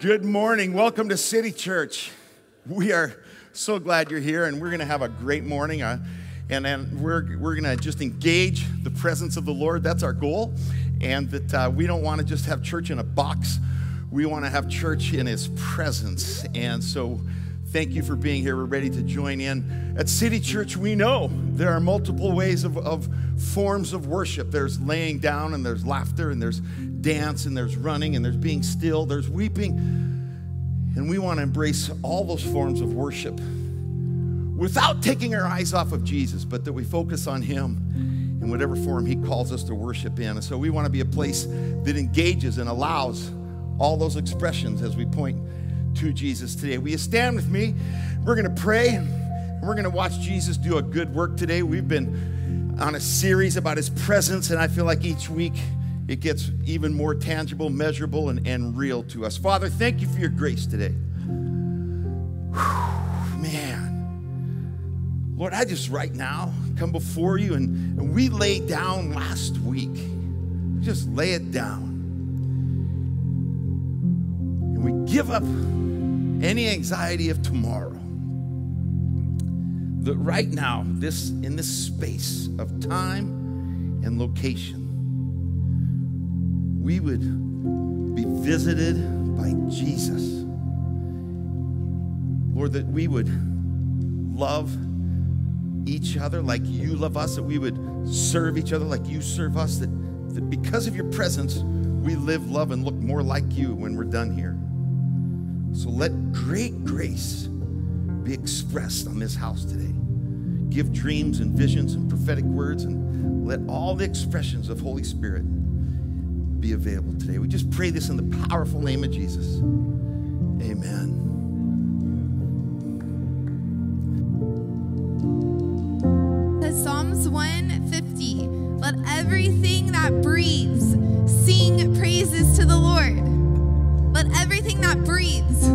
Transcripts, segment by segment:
Good morning. Welcome to City Church. We are so glad you're here, and we're going to have a great morning. Uh, and then we're, we're going to just engage the presence of the Lord. That's our goal. And that uh, we don't want to just have church in a box, we want to have church in His presence. And so, thank you for being here. We're ready to join in. At City Church, we know there are multiple ways of, of forms of worship there's laying down, and there's laughter, and there's dance, and there's running, and there's being still, there's weeping. And we want to embrace all those forms of worship without taking our eyes off of Jesus, but that we focus on Him in whatever form He calls us to worship in. And so we want to be a place that engages and allows all those expressions as we point to Jesus today. Will you stand with me? We're going to pray. And we're going to watch Jesus do a good work today. We've been on a series about His presence, and I feel like each week it gets even more tangible, measurable, and, and real to us. Father, thank you for your grace today. Whew, man. Lord, I just right now come before you and, and we lay down last week. Just lay it down. And we give up any anxiety of tomorrow. That right now, this in this space of time and location, we would be visited by Jesus. Lord, that we would love each other like you love us, that we would serve each other like you serve us, that, that because of your presence, we live, love, and look more like you when we're done here. So let great grace be expressed on this house today. Give dreams and visions and prophetic words, and let all the expressions of Holy Spirit be available today. We just pray this in the powerful name of Jesus. Amen. Psalms 150. Let everything that breathes sing praises to the Lord. Let everything that breathes.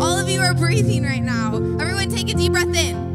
All of you are breathing right now. Everyone take a deep breath in.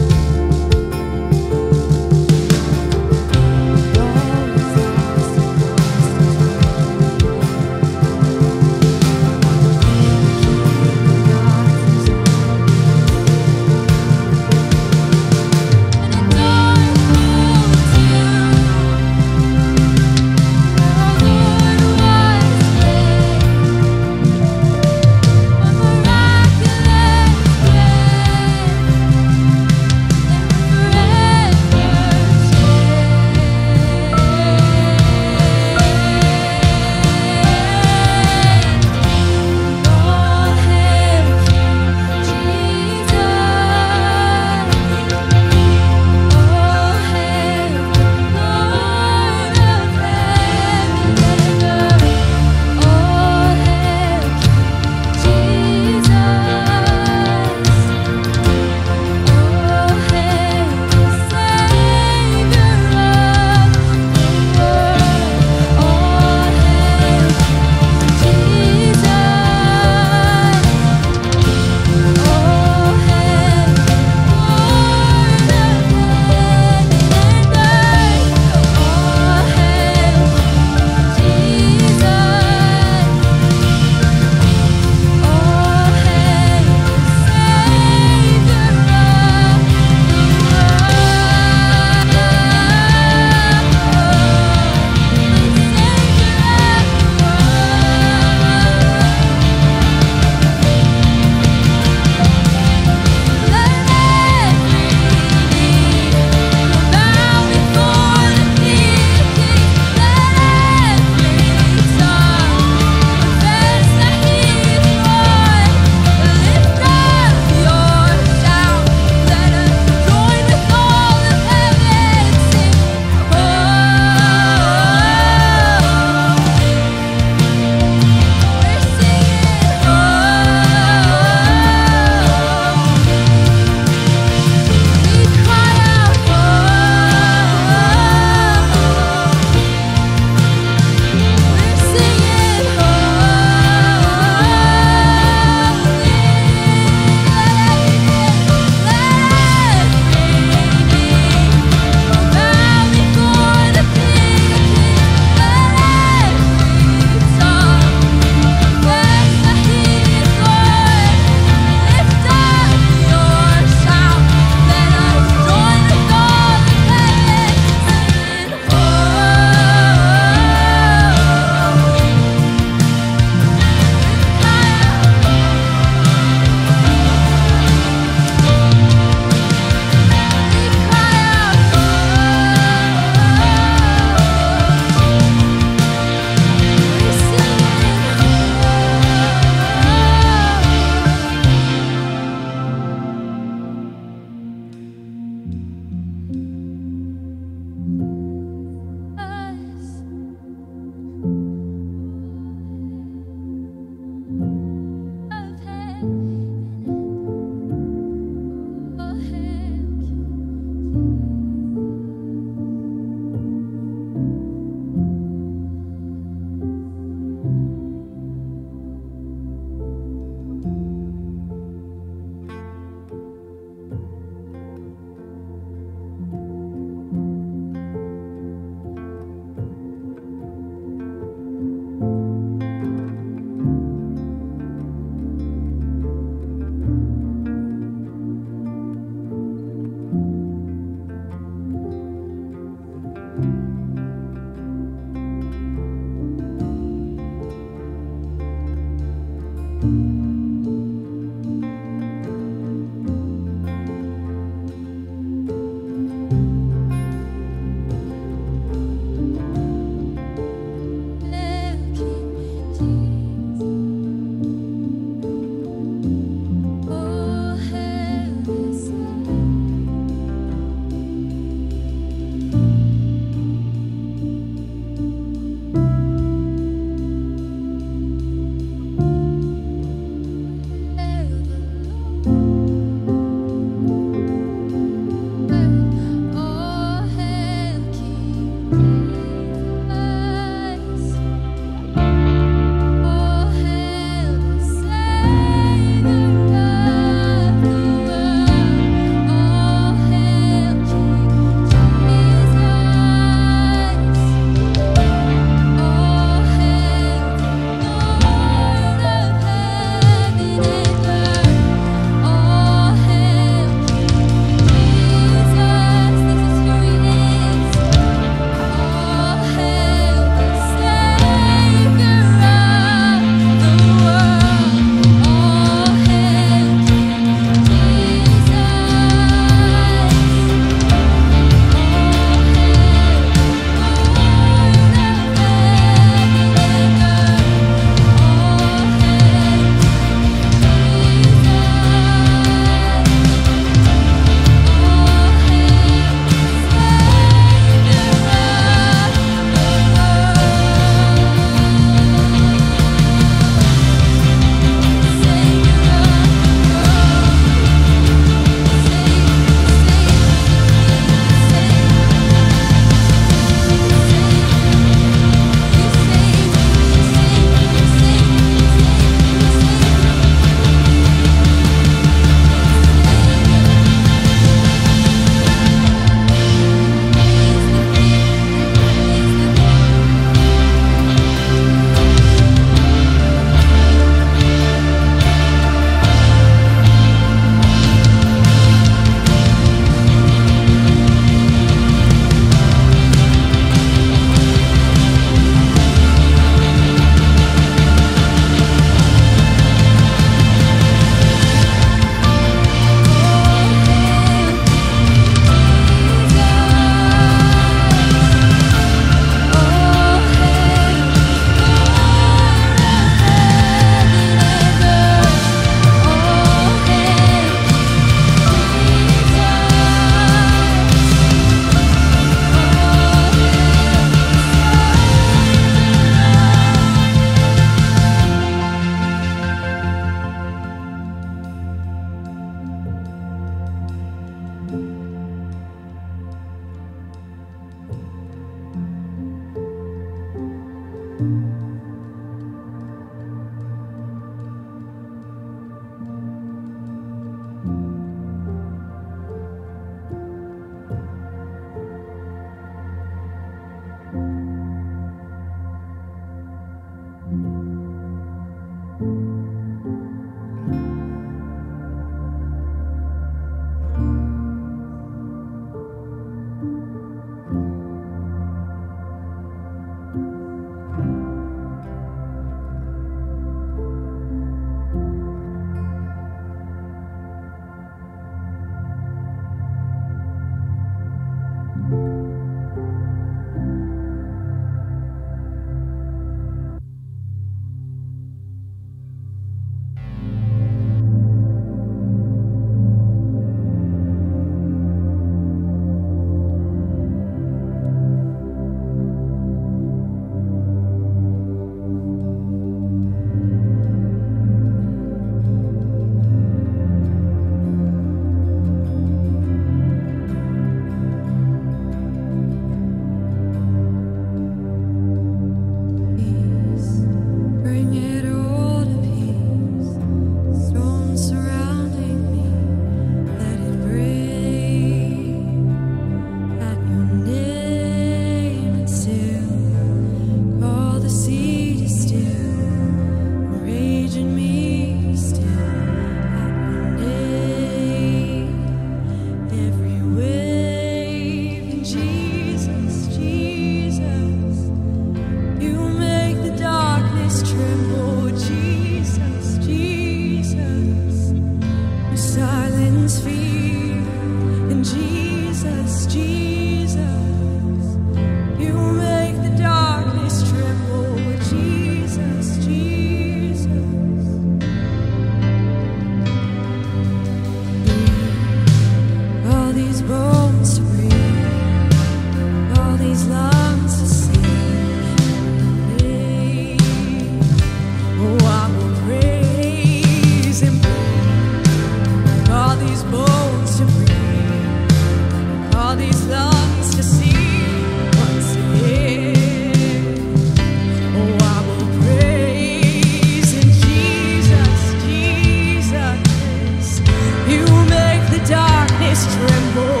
eyes tremble.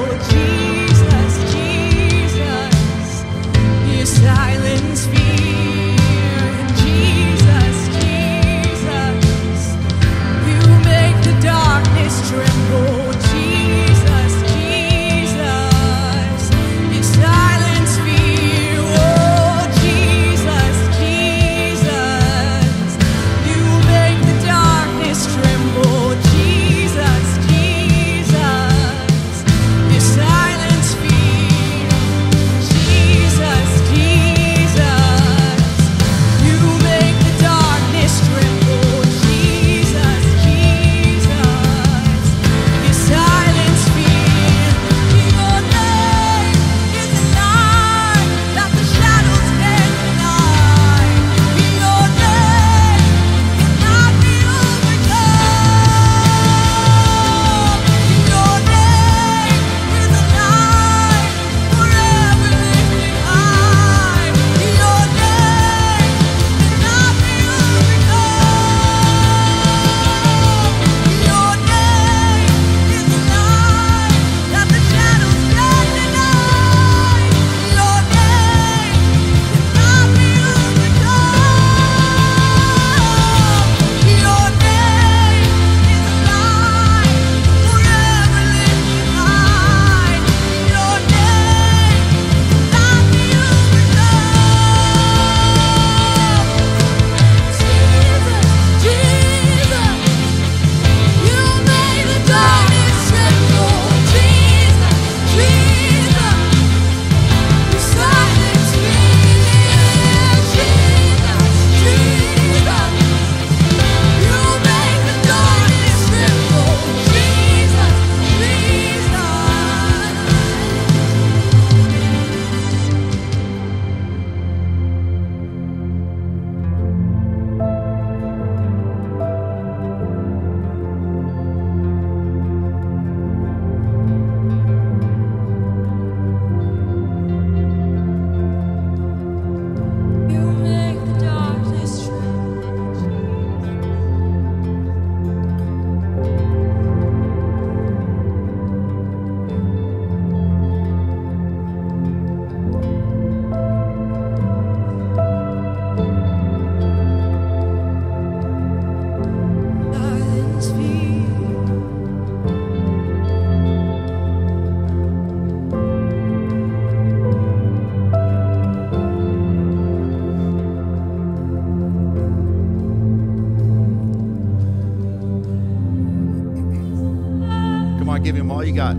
Lord, give him all you got.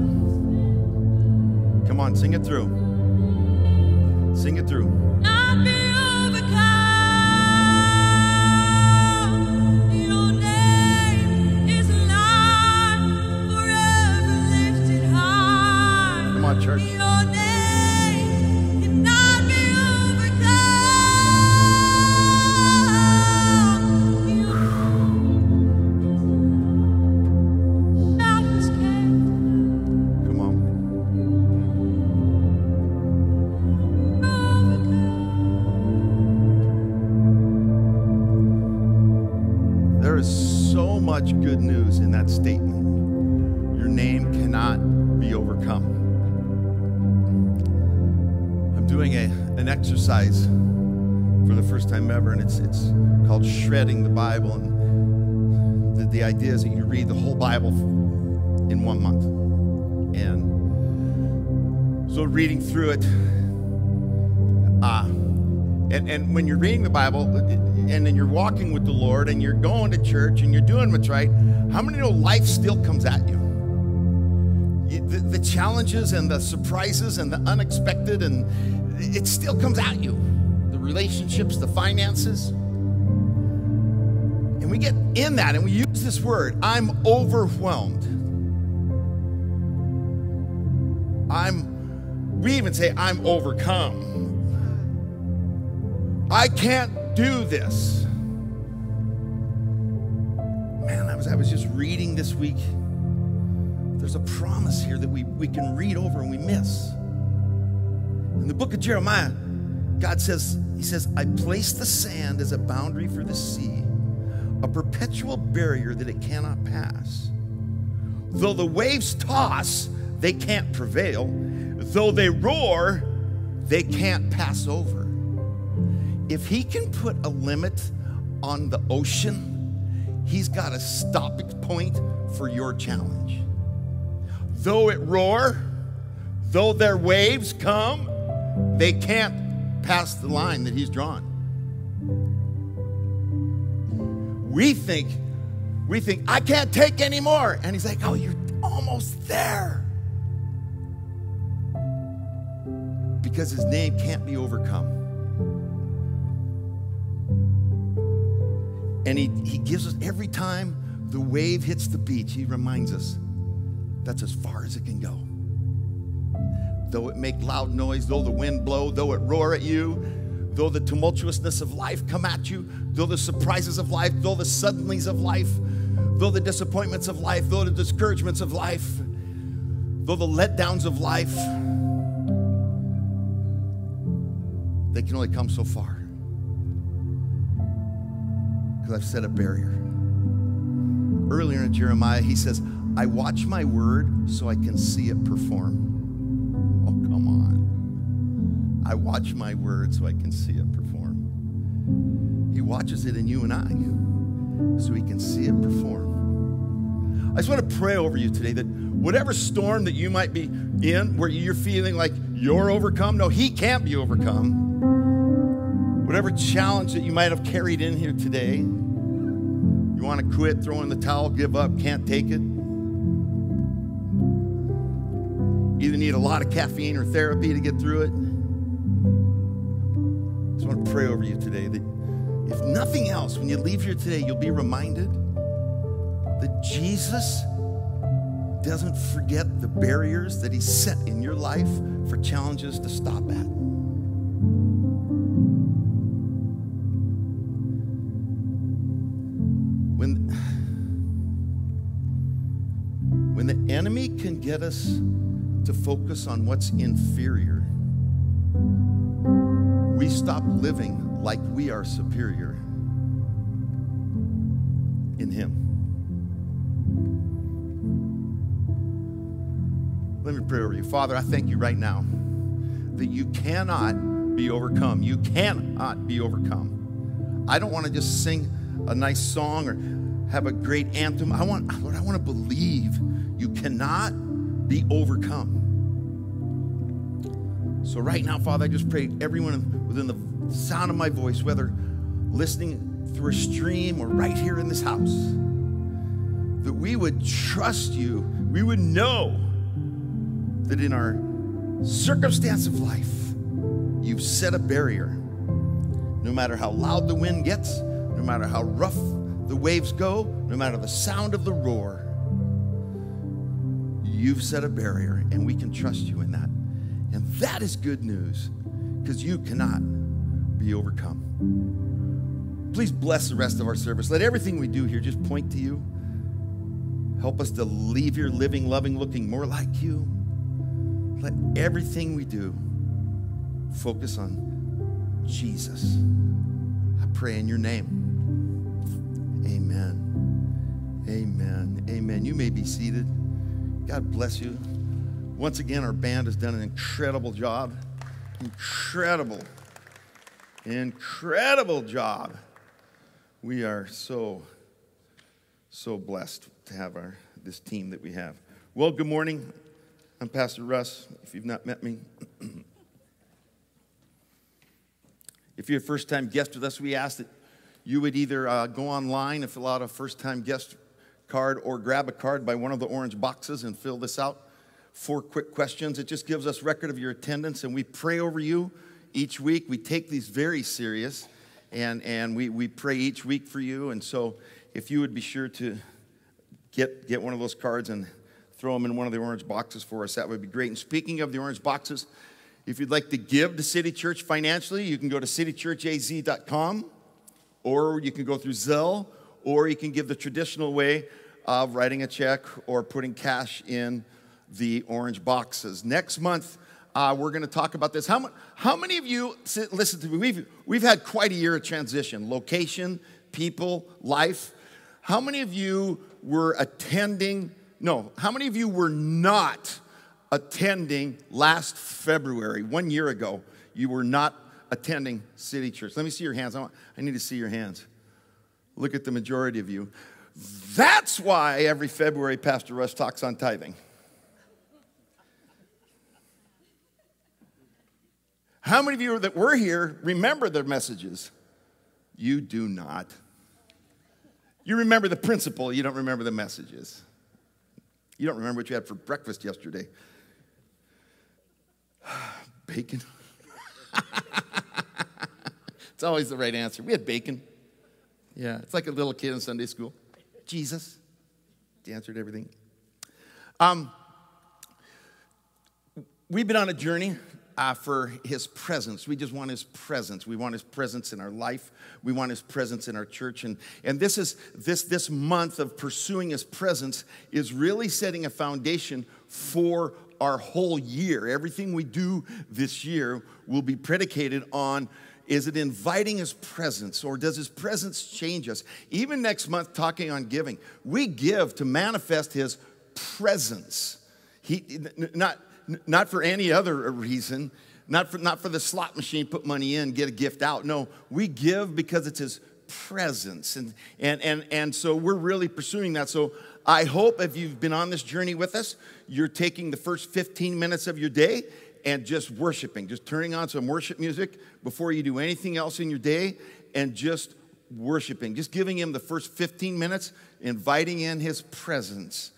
Come on, sing it through. Sing it through. ever, and it's it's called shredding the Bible. And the, the idea is that you read the whole Bible in one month. And so reading through it, ah, uh, and, and when you're reading the Bible and then you're walking with the Lord and you're going to church and you're doing what's right, how many know life still comes at you? The, the challenges and the surprises and the unexpected, and it still comes at you. Relationships, the finances. And we get in that and we use this word I'm overwhelmed. I'm, we even say, I'm overcome. I can't do this. Man, I was, I was just reading this week. There's a promise here that we, we can read over and we miss. In the book of Jeremiah, God says, He says, I place the sand as a boundary for the sea, a perpetual barrier that it cannot pass. Though the waves toss, they can't prevail. Though they roar, they can't pass over. If he can put a limit on the ocean, he's got a stopping point for your challenge. Though it roar, though their waves come, they can't pass the line that he's drawn. We think, we think, I can't take anymore. And he's like, oh, you're almost there. Because his name can't be overcome. And he, he gives us every time the wave hits the beach, he reminds us that's as far as it can go. Though it make loud noise, though the wind blow, though it roar at you, though the tumultuousness of life come at you, though the surprises of life, though the suddenlies of life, though the disappointments of life, though the discouragements of life, though the letdowns of life, they can only come so far. Because I've set a barrier. Earlier in Jeremiah, he says, I watch my word so I can see it perform. I watch my word so I can see it perform. He watches it in you and I so he can see it perform. I just want to pray over you today that whatever storm that you might be in, where you're feeling like you're overcome, no, he can't be overcome. Whatever challenge that you might have carried in here today, you want to quit, throw in the towel, give up, can't take it. Either need a lot of caffeine or therapy to get through it. I just want to pray over you today that if nothing else, when you leave here today, you'll be reminded that Jesus doesn't forget the barriers that He set in your life for challenges to stop at. When, when the enemy can get us to focus on what's inferior, we stop living like we are superior in Him. Let me pray over you. Father, I thank you right now that you cannot be overcome. You cannot be overcome. I don't want to just sing a nice song or have a great anthem. I want, Lord, I want to believe you cannot be overcome. So, right now, Father, I just pray everyone within the sound of my voice, whether listening through a stream or right here in this house, that we would trust you. We would know that in our circumstance of life, you've set a barrier. No matter how loud the wind gets, no matter how rough the waves go, no matter the sound of the roar, you've set a barrier, and we can trust you in that. And that is good news because you cannot be overcome. Please bless the rest of our service. Let everything we do here just point to you. Help us to leave here living, loving, looking more like you. Let everything we do focus on Jesus. I pray in your name. Amen. Amen. Amen. You may be seated. God bless you. Once again, our band has done an incredible job. Incredible, incredible job. We are so, so blessed to have our, this team that we have. Well, good morning. I'm Pastor Russ, if you've not met me. if you're a first time guest with us, we ask that you would either uh, go online and fill out a first time guest card or grab a card by one of the orange boxes and fill this out. Four quick questions. It just gives us record of your attendance, and we pray over you each week. We take these very serious, and, and we, we pray each week for you. And so if you would be sure to get, get one of those cards and throw them in one of the orange boxes for us, that would be great. And speaking of the orange boxes, if you'd like to give to City Church financially, you can go to citychurchaz.com, or you can go through Zelle, or you can give the traditional way of writing a check or putting cash in the orange boxes. Next month, uh, we're going to talk about this. How, how many of you, listen to me, we've, we've had quite a year of transition location, people, life. How many of you were attending? No, how many of you were not attending last February, one year ago? You were not attending City Church. Let me see your hands. I, want, I need to see your hands. Look at the majority of you. That's why every February Pastor Russ talks on tithing. How many of you that were here remember the messages? You do not. You remember the principle, you don't remember the messages. You don't remember what you had for breakfast yesterday. Bacon. it's always the right answer. We had bacon. Yeah, it's like a little kid in Sunday school. Jesus. He answered everything. Um, we've been on a journey uh, for his presence. We just want his presence. We want his presence in our life. We want his presence in our church. And, and this is this this month of pursuing his presence is really setting a foundation for our whole year. Everything we do this year will be predicated on is it inviting his presence or does his presence change us? Even next month, talking on giving, we give to manifest his presence. He, not, not for any other uh, reason, not for, not for the slot machine, put money in, get a gift out. No, we give because it's his presence. And, and, and, and so we're really pursuing that. So I hope if you've been on this journey with us, you're taking the first 15 minutes of your day and just worshiping, just turning on some worship music before you do anything else in your day and just worshiping, just giving him the first 15 minutes, inviting in his presence.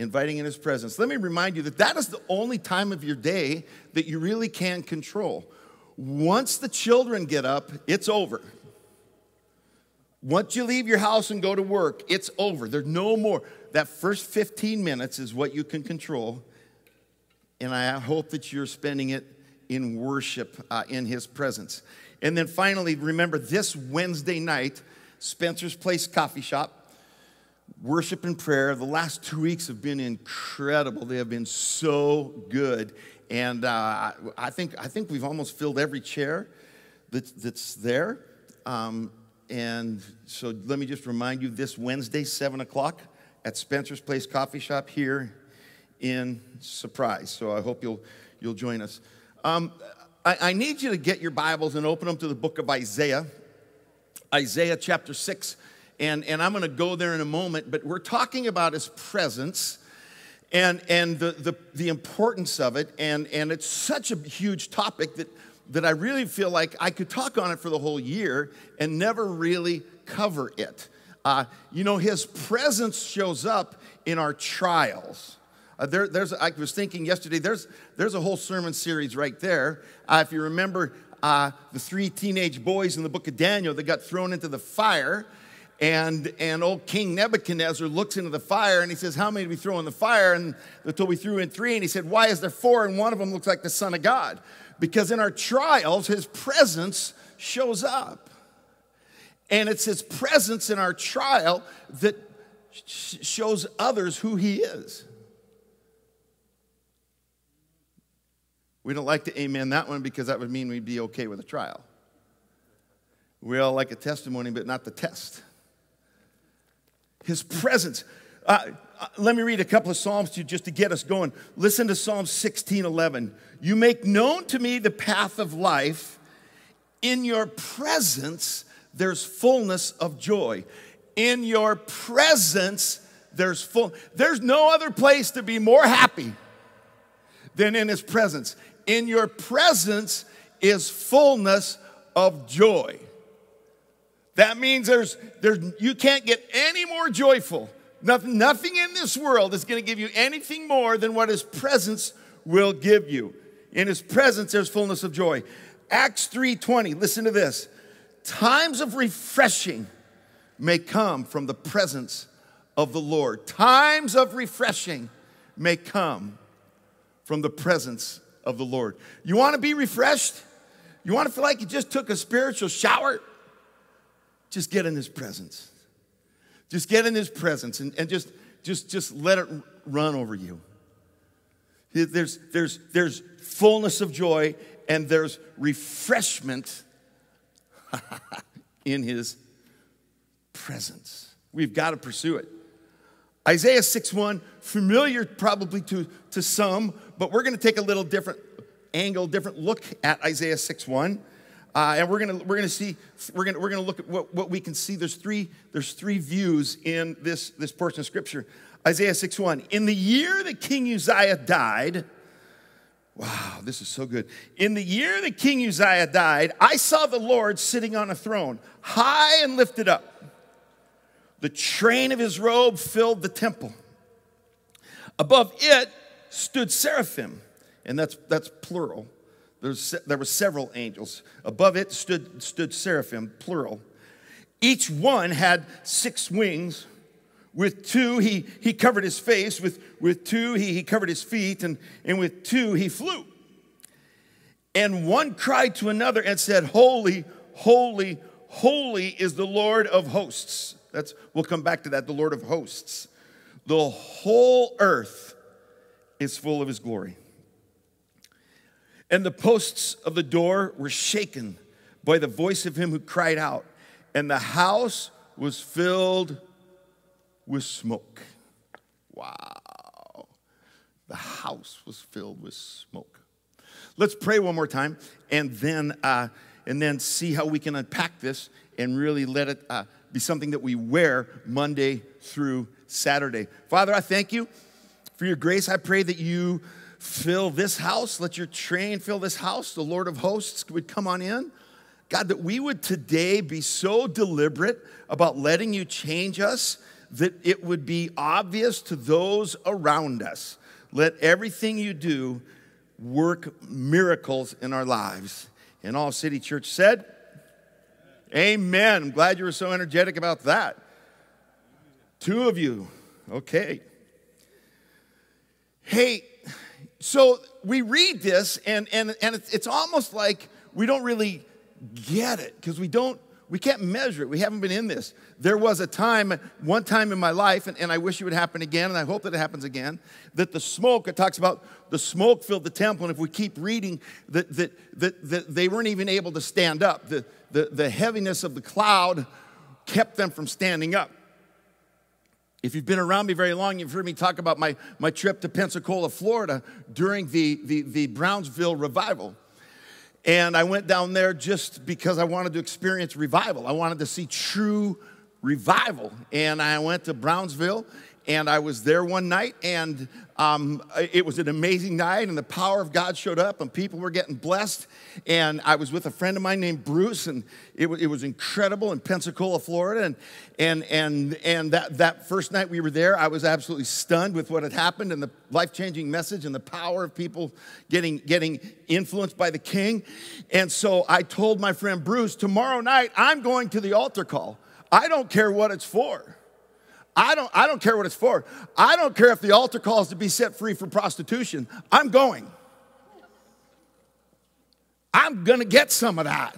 Inviting in his presence. Let me remind you that that is the only time of your day that you really can control. Once the children get up, it's over. Once you leave your house and go to work, it's over. There's no more. That first 15 minutes is what you can control. And I hope that you're spending it in worship uh, in His presence. And then finally, remember this Wednesday night, Spencer's Place Coffee Shop, worship and prayer. The last two weeks have been incredible. They have been so good. And uh, I, think, I think we've almost filled every chair that's, that's there. Um, and so let me just remind you this Wednesday, 7 o'clock at Spencer's Place Coffee Shop here in Surprise. So I hope you'll, you'll join us. Um, I, I need you to get your Bibles and open them to the book of Isaiah, Isaiah chapter 6. And, and I'm going to go there in a moment, but we're talking about his presence and, and the, the, the importance of it. And, and it's such a huge topic that that I really feel like I could talk on it for the whole year and never really cover it. Uh, you know, his presence shows up in our trials. Uh, there, there's, I was thinking yesterday, there's, there's a whole sermon series right there. Uh, if you remember uh, the three teenage boys in the book of Daniel that got thrown into the fire, and, and old King Nebuchadnezzar looks into the fire and he says, How many did we throw in the fire? And told we threw in three. And he said, Why is there four? And one of them looks like the Son of God because in our trials, His presence shows up. And it's His presence in our trial that sh- shows others who He is. We don't like to amen that one because that would mean we'd be okay with a trial. We all like a testimony, but not the test. His presence. Uh, uh, let me read a couple of Psalms to you just to get us going. Listen to Psalm 16 11. You make known to me the path of life. In your presence, there's fullness of joy. In your presence, there's full. There's no other place to be more happy than in his presence. In your presence is fullness of joy. That means there's, there's you can't get any more joyful Nothing, nothing in this world is going to give you anything more than what his presence will give you. In his presence, there's fullness of joy. Acts 3:20, listen to this. Times of refreshing may come from the presence of the Lord. Times of refreshing may come from the presence of the Lord. You want to be refreshed? You want to feel like you just took a spiritual shower? Just get in his presence. Just get in his presence and, and just, just, just let it run over you. There's, there's, there's fullness of joy and there's refreshment in his presence. We've got to pursue it. Isaiah 6:1, familiar probably to, to some, but we're going to take a little different angle, different look at Isaiah 6:1. Uh, and we're gonna we're gonna see we're gonna we're gonna look at what, what we can see. There's three there's three views in this this portion of scripture. Isaiah 6:1. In the year that King Uzziah died, wow, this is so good. In the year that King Uzziah died, I saw the Lord sitting on a throne, high and lifted up. The train of his robe filled the temple. Above it stood seraphim, and that's that's plural there's, there were several angels. Above it stood, stood seraphim, plural. Each one had six wings. With two, he, he covered his face. With, with two, he, he covered his feet. And, and with two, he flew. And one cried to another and said, Holy, holy, holy is the Lord of hosts. That's, we'll come back to that, the Lord of hosts. The whole earth is full of his glory. And the posts of the door were shaken by the voice of him who cried out, and the house was filled with smoke. Wow. The house was filled with smoke. Let's pray one more time and then, uh, and then see how we can unpack this and really let it uh, be something that we wear Monday through Saturday. Father, I thank you for your grace. I pray that you fill this house. Let your train fill this house. The Lord of hosts would come on in. God, that we would today be so deliberate about letting you change us that it would be obvious to those around us. Let everything you do work miracles in our lives. And all City Church said, Amen. I'm glad you were so energetic about that. Two of you. Okay. Hey, so we read this, and, and, and it's almost like we don't really get it because we don't we can't measure it. We haven't been in this. There was a time, one time in my life, and, and, I wish it would happen again, and I hope that it happens again, that the smoke, it talks about the smoke filled the temple, and if we keep reading, that, that, that, that they weren't even able to stand up. The, the, the heaviness of the cloud kept them from standing up. If you've been around me very long, you've heard me talk about my, my trip to Pensacola, Florida during the, the, the Brownsville revival. And I went down there just because I wanted to experience revival. I wanted to see true revival. And I went to Brownsville and I was there one night, and um, it was an amazing night, and the power of God showed up, and people were getting blessed. And I was with a friend of mine named Bruce, and it, it was incredible in Pensacola, Florida. And, and, and, and that, that first night we were there, I was absolutely stunned with what had happened and the life changing message and the power of people getting, getting influenced by the king. And so I told my friend Bruce, tomorrow night I'm going to the altar call. I don't care what it's for. I don't, I don't care what it's for. I don't care if the altar calls to be set free from prostitution. I'm going. I'm going to get some of that.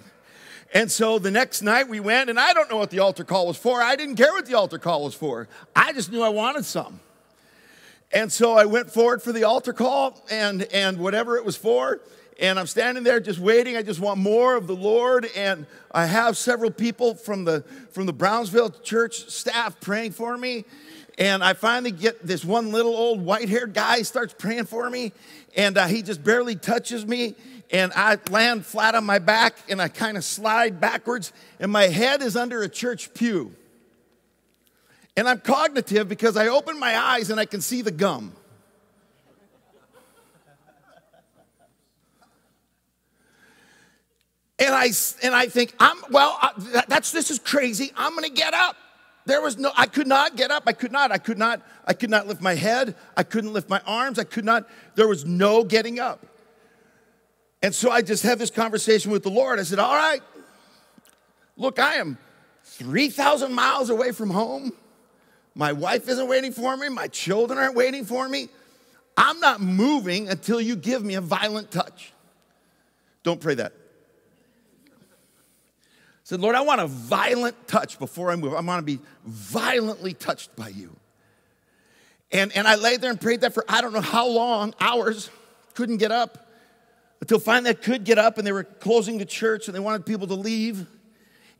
And so the next night we went, and I don't know what the altar call was for. I didn't care what the altar call was for. I just knew I wanted some. And so I went forward for the altar call and, and whatever it was for and I'm standing there just waiting. I just want more of the Lord. And I have several people from the, from the Brownsville church staff praying for me. And I finally get this one little old white haired guy starts praying for me. And uh, he just barely touches me. And I land flat on my back and I kind of slide backwards. And my head is under a church pew. And I'm cognitive because I open my eyes and I can see the gum. And I, and I think, I'm, well, uh, that's, this is crazy. I'm going to get up. there was no, I could not get up. I could not. I could not. I could not lift my head. I couldn't lift my arms. I could not. There was no getting up. And so I just had this conversation with the Lord. I said, All right, look, I am 3,000 miles away from home. My wife isn't waiting for me. My children aren't waiting for me. I'm not moving until you give me a violent touch. Don't pray that. Said, Lord, I want a violent touch before I move. I want to be violently touched by you. And, and I laid there and prayed that for I don't know how long, hours, couldn't get up until finally I could get up and they were closing the church and they wanted people to leave.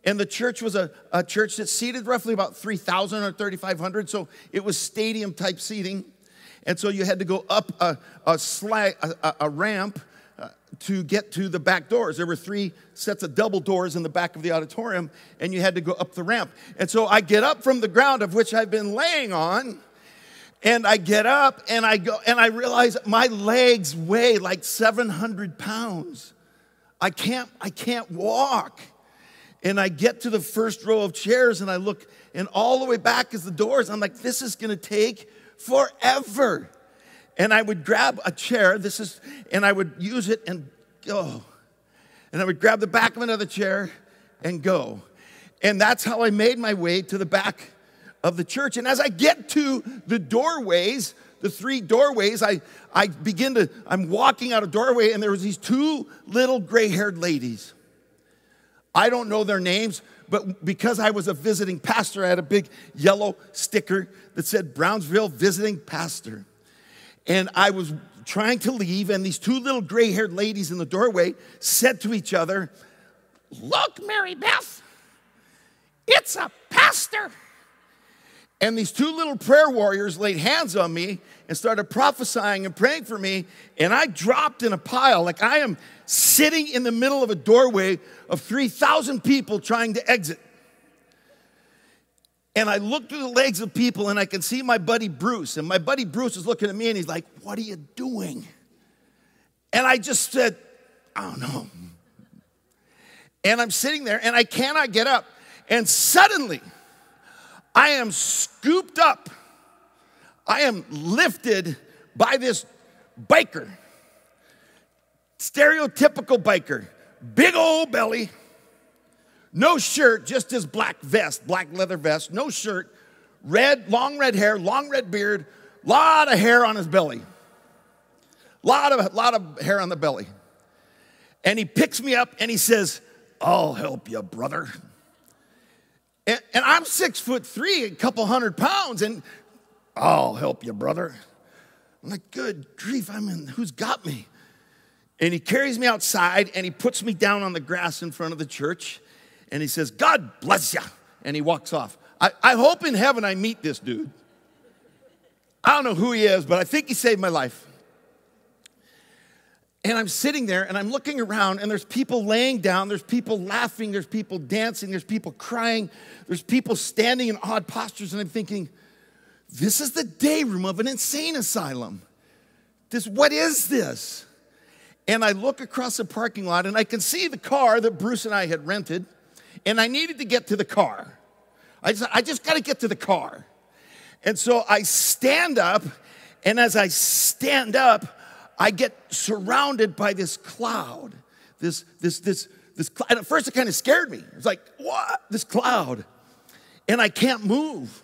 And the church was a, a church that seated roughly about 3,000 or 3,500, so it was stadium type seating. And so you had to go up a, a, slag, a, a ramp to get to the back doors. There were three sets of double doors in the back of the auditorium, and you had to go up the ramp. And so I get up from the ground of which I've been laying on, and I get up and I go, and I realize my legs weigh like 700 pounds. I can't, I can't walk. And I get to the first row of chairs and I look, and all the way back is the doors. I'm like, this is gonna take forever. And I would grab a chair, this is, and I would use it and go. And I would grab the back of another chair and go. And that's how I made my way to the back of the church. And as I get to the doorways, the three doorways, I, I begin to, I'm walking out a doorway, and there was these two little gray-haired ladies. I don't know their names, but because I was a visiting pastor, I had a big yellow sticker that said Brownsville Visiting Pastor. And I was trying to leave, and these two little gray haired ladies in the doorway said to each other, Look, Mary Beth, it's a pastor. And these two little prayer warriors laid hands on me and started prophesying and praying for me. And I dropped in a pile, like I am sitting in the middle of a doorway of 3,000 people trying to exit. And I look through the legs of people and I can see my buddy Bruce. And my buddy Bruce is looking at me and he's like, What are you doing? And I just said, I don't know. And I'm sitting there and I cannot get up. And suddenly, I am scooped up. I am lifted by this biker, stereotypical biker, big old belly, no shirt, just his black vest, black leather vest, no shirt, red, long red hair, long red beard, lot of hair on his belly. Lot of, lot of hair on the belly. And he picks me up and he says, I'll help you, brother. And, and I'm six foot three, a couple hundred pounds, and I'll help you, brother. I'm like, good grief, I'm in, who's got me? And he carries me outside and he puts me down on the grass in front of the church and he says, God bless you. And he walks off. I, I hope in heaven I meet this dude. I don't know who he is, but I think he saved my life. And I'm sitting there and I'm looking around, and there's people laying down, there's people laughing, there's people dancing, there's people crying, there's people standing in odd postures, and I'm thinking, this is the day room of an insane asylum. This, what is this? And I look across the parking lot and I can see the car that Bruce and I had rented, and I needed to get to the car. I just, I just got to get to the car. And so I stand up, and as I stand up, I get surrounded by this cloud. This, this, this, this cloud. And at first, it kind of scared me. It's like, what? This cloud. And I can't move,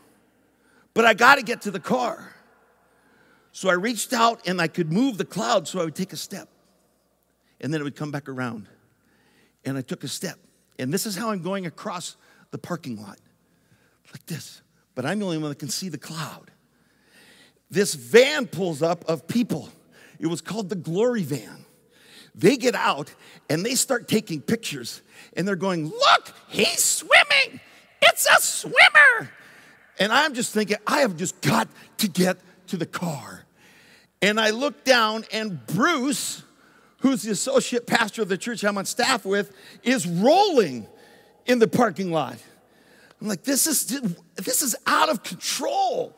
but I got to get to the car. So I reached out and I could move the cloud so I would take a step. And then it would come back around. And I took a step. And this is how I'm going across the parking lot like this. But I'm the only one that can see the cloud. This van pulls up of people. It was called the Glory Van. They get out and they start taking pictures and they're going, Look, he's swimming. It's a swimmer. And I'm just thinking, I have just got to get to the car. And I look down and Bruce, who's the associate pastor of the church I'm on staff with, is rolling in the parking lot. I'm like, this is this is out of control.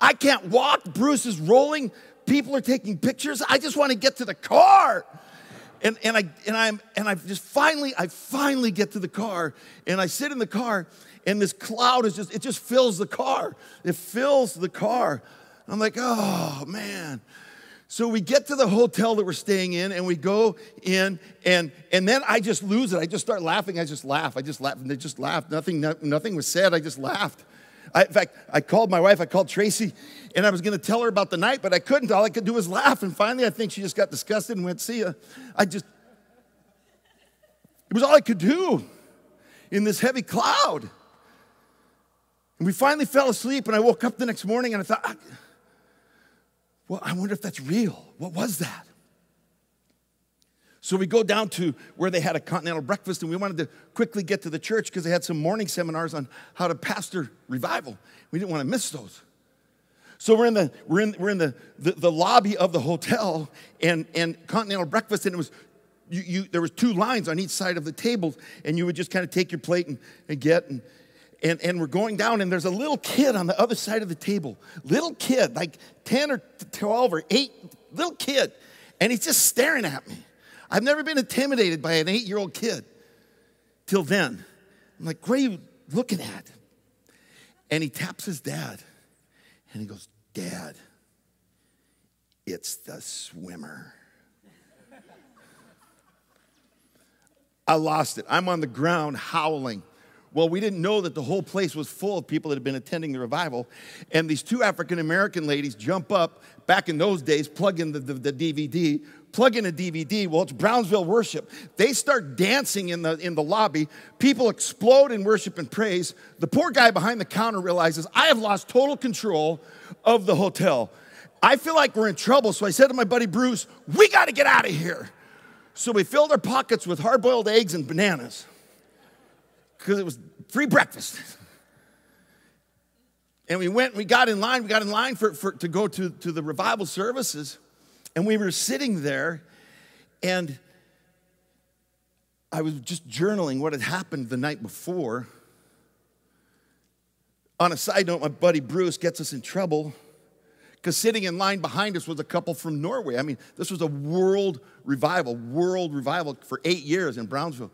I can't walk. Bruce is rolling. People are taking pictures. I just want to get to the car. and, and I and I'm and I just finally I finally get to the car and I sit in the car and this cloud is just it just fills the car. It fills the car. I'm like, oh man. So we get to the hotel that we're staying in and we go in and and then I just lose it. I just start laughing. I just laugh. I just laugh and they just laughed. Nothing nothing was said. I just laughed. I, in fact, I called my wife, I called Tracy, and I was going to tell her about the night, but I couldn't. All I could do was laugh. And finally, I think she just got disgusted and went, See ya. I just, it was all I could do in this heavy cloud. And we finally fell asleep, and I woke up the next morning and I thought, ah, well, I wonder if that's real. What was that? So we go down to where they had a continental breakfast, and we wanted to quickly get to the church because they had some morning seminars on how to pastor revival. We didn't want to miss those. So we're in the we're in we're in the, the, the lobby of the hotel and and continental breakfast, and it was you, you there was two lines on each side of the table, and you would just kind of take your plate and, and get and and, and we're going down, and there's a little kid on the other side of the table. Little kid, like 10 or 12 or 8, little kid. And he's just staring at me. I've never been intimidated by an eight year old kid till then. I'm like, what are you looking at? And he taps his dad and he goes, Dad, it's the swimmer. I lost it. I'm on the ground howling. Well, we didn't know that the whole place was full of people that had been attending the revival. And these two African American ladies jump up, back in those days, plug in the, the, the, DVD, plug in a DVD. Well, it's Brownsville worship. They start dancing in the, in the lobby. People explode in worship and praise. The poor guy behind the counter realizes, I have lost total control of the hotel. I feel like we're in trouble. So I said to my buddy Bruce, We got to get out of here. So we filled our pockets with hard boiled eggs and bananas because it was free breakfast. And we went, we got in line, we got in line for, for, to go to, to the revival services. And we were sitting there, and I was just journaling what had happened the night before. On a side note, my buddy Bruce gets us in trouble because sitting in line behind us was a couple from Norway. I mean, this was a world revival, world revival for eight years in Brownsville.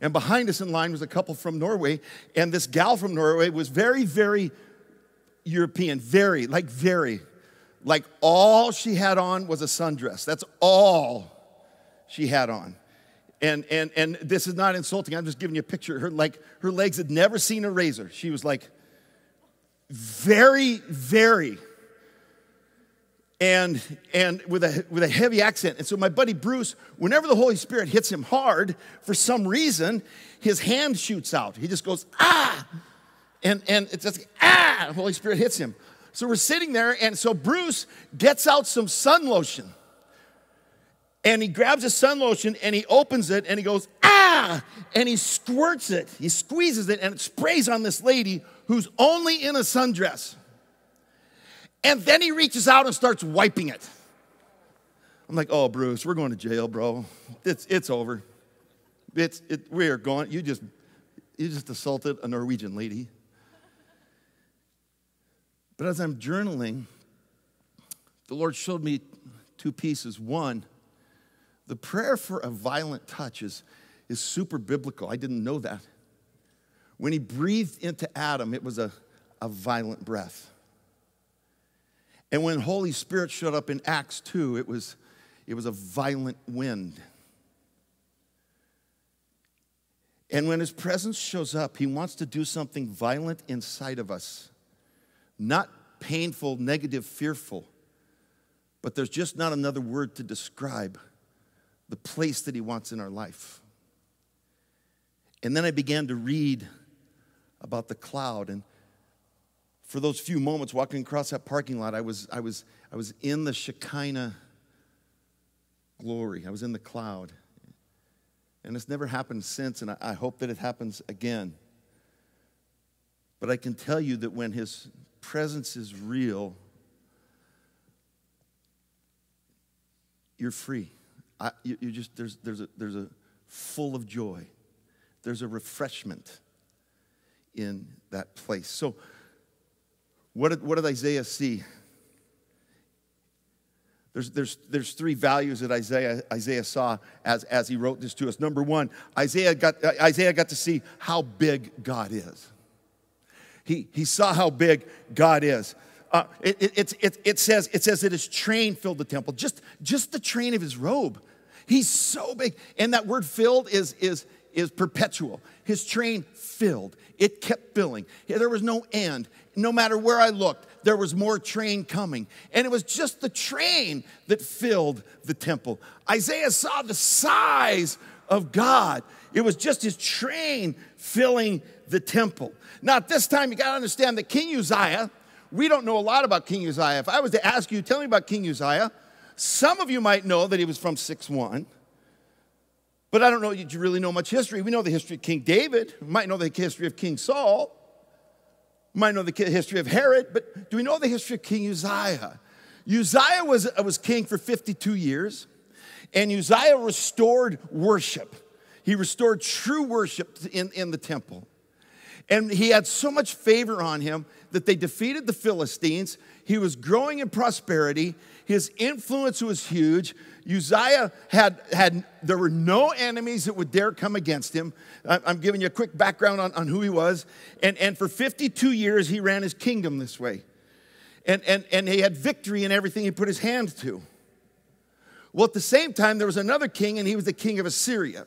And behind us in line was a couple from Norway. And this gal from Norway was very, very European, very, like very. Like all she had on was a sundress. That's all she had on. And, and, and this is not insulting. I'm just giving you a picture. Her, like, her legs had never seen a razor. She was like very, very and and with a with a heavy accent. And so my buddy Bruce, whenever the Holy Spirit hits him hard, for some reason, his hand shoots out. He just goes ah, and and it's just ah. The Holy Spirit hits him. So we're sitting there, and so Bruce gets out some sun lotion. And he grabs a sun lotion and he opens it and he goes, ah, and he squirts it. He squeezes it and it sprays on this lady who's only in a sundress. And then he reaches out and starts wiping it. I'm like, oh, Bruce, we're going to jail, bro. It's, it's over. It's, it, we are going. You just, you just assaulted a Norwegian lady. But as I'm journaling, the Lord showed me two pieces. One, the prayer for a violent touch is, is super biblical. I didn't know that. When he breathed into Adam, it was a, a violent breath. And when Holy Spirit showed up in Acts 2, it was, it was a violent wind. And when his presence shows up, he wants to do something violent inside of us. Not painful, negative, fearful, but there's just not another word to describe the place that he wants in our life. And then I began to read about the cloud and for those few moments walking across that parking lot, I was, I was, I was in the Shekinah glory. I was in the cloud. And it's never happened since, and I, I hope that it happens again. But I can tell you that when his presence is real, you're free. I, you, you, just there's there's a there's a full of joy. There's a refreshment in that place. So what did, what did Isaiah see? there's, there's, there's three values that Isaiah, Isaiah saw as, as he wrote this to us. Number one, Isaiah got, Isaiah got to see how big God is. He, he saw how big God is. Uh, it, it, it, it, says, it says that his train filled the temple, just, just the train of his robe. He's so big. And that word filled is, is, is perpetual. His train filled, it kept filling. There was no end. No matter where I looked, there was more train coming. And it was just the train that filled the temple. Isaiah saw the size of God. It was just his train filling the temple. Now, at this time, you got to understand that King Uzziah, we don't know a lot about King Uzziah. If I was to ask you, tell me about King Uzziah, some of you might know that he was from 6 1. But I don't know you really know much history. We know the history of King David. We might know the history of King Saul. We might know the history of Herod. But do we know the history of King Uzziah? Uzziah was, was king for 52 years, and Uzziah restored worship. He restored true worship in, in the temple. And he had so much favor on him that they defeated the Philistines. He was growing in prosperity. His influence was huge. Uzziah had, had there were no enemies that would dare come against him. I'm giving you a quick background on, on who he was. And, and for 52 years, he ran his kingdom this way. And, and, and he had victory in everything he put his hand to. Well, at the same time, there was another king, and he was the king of Assyria.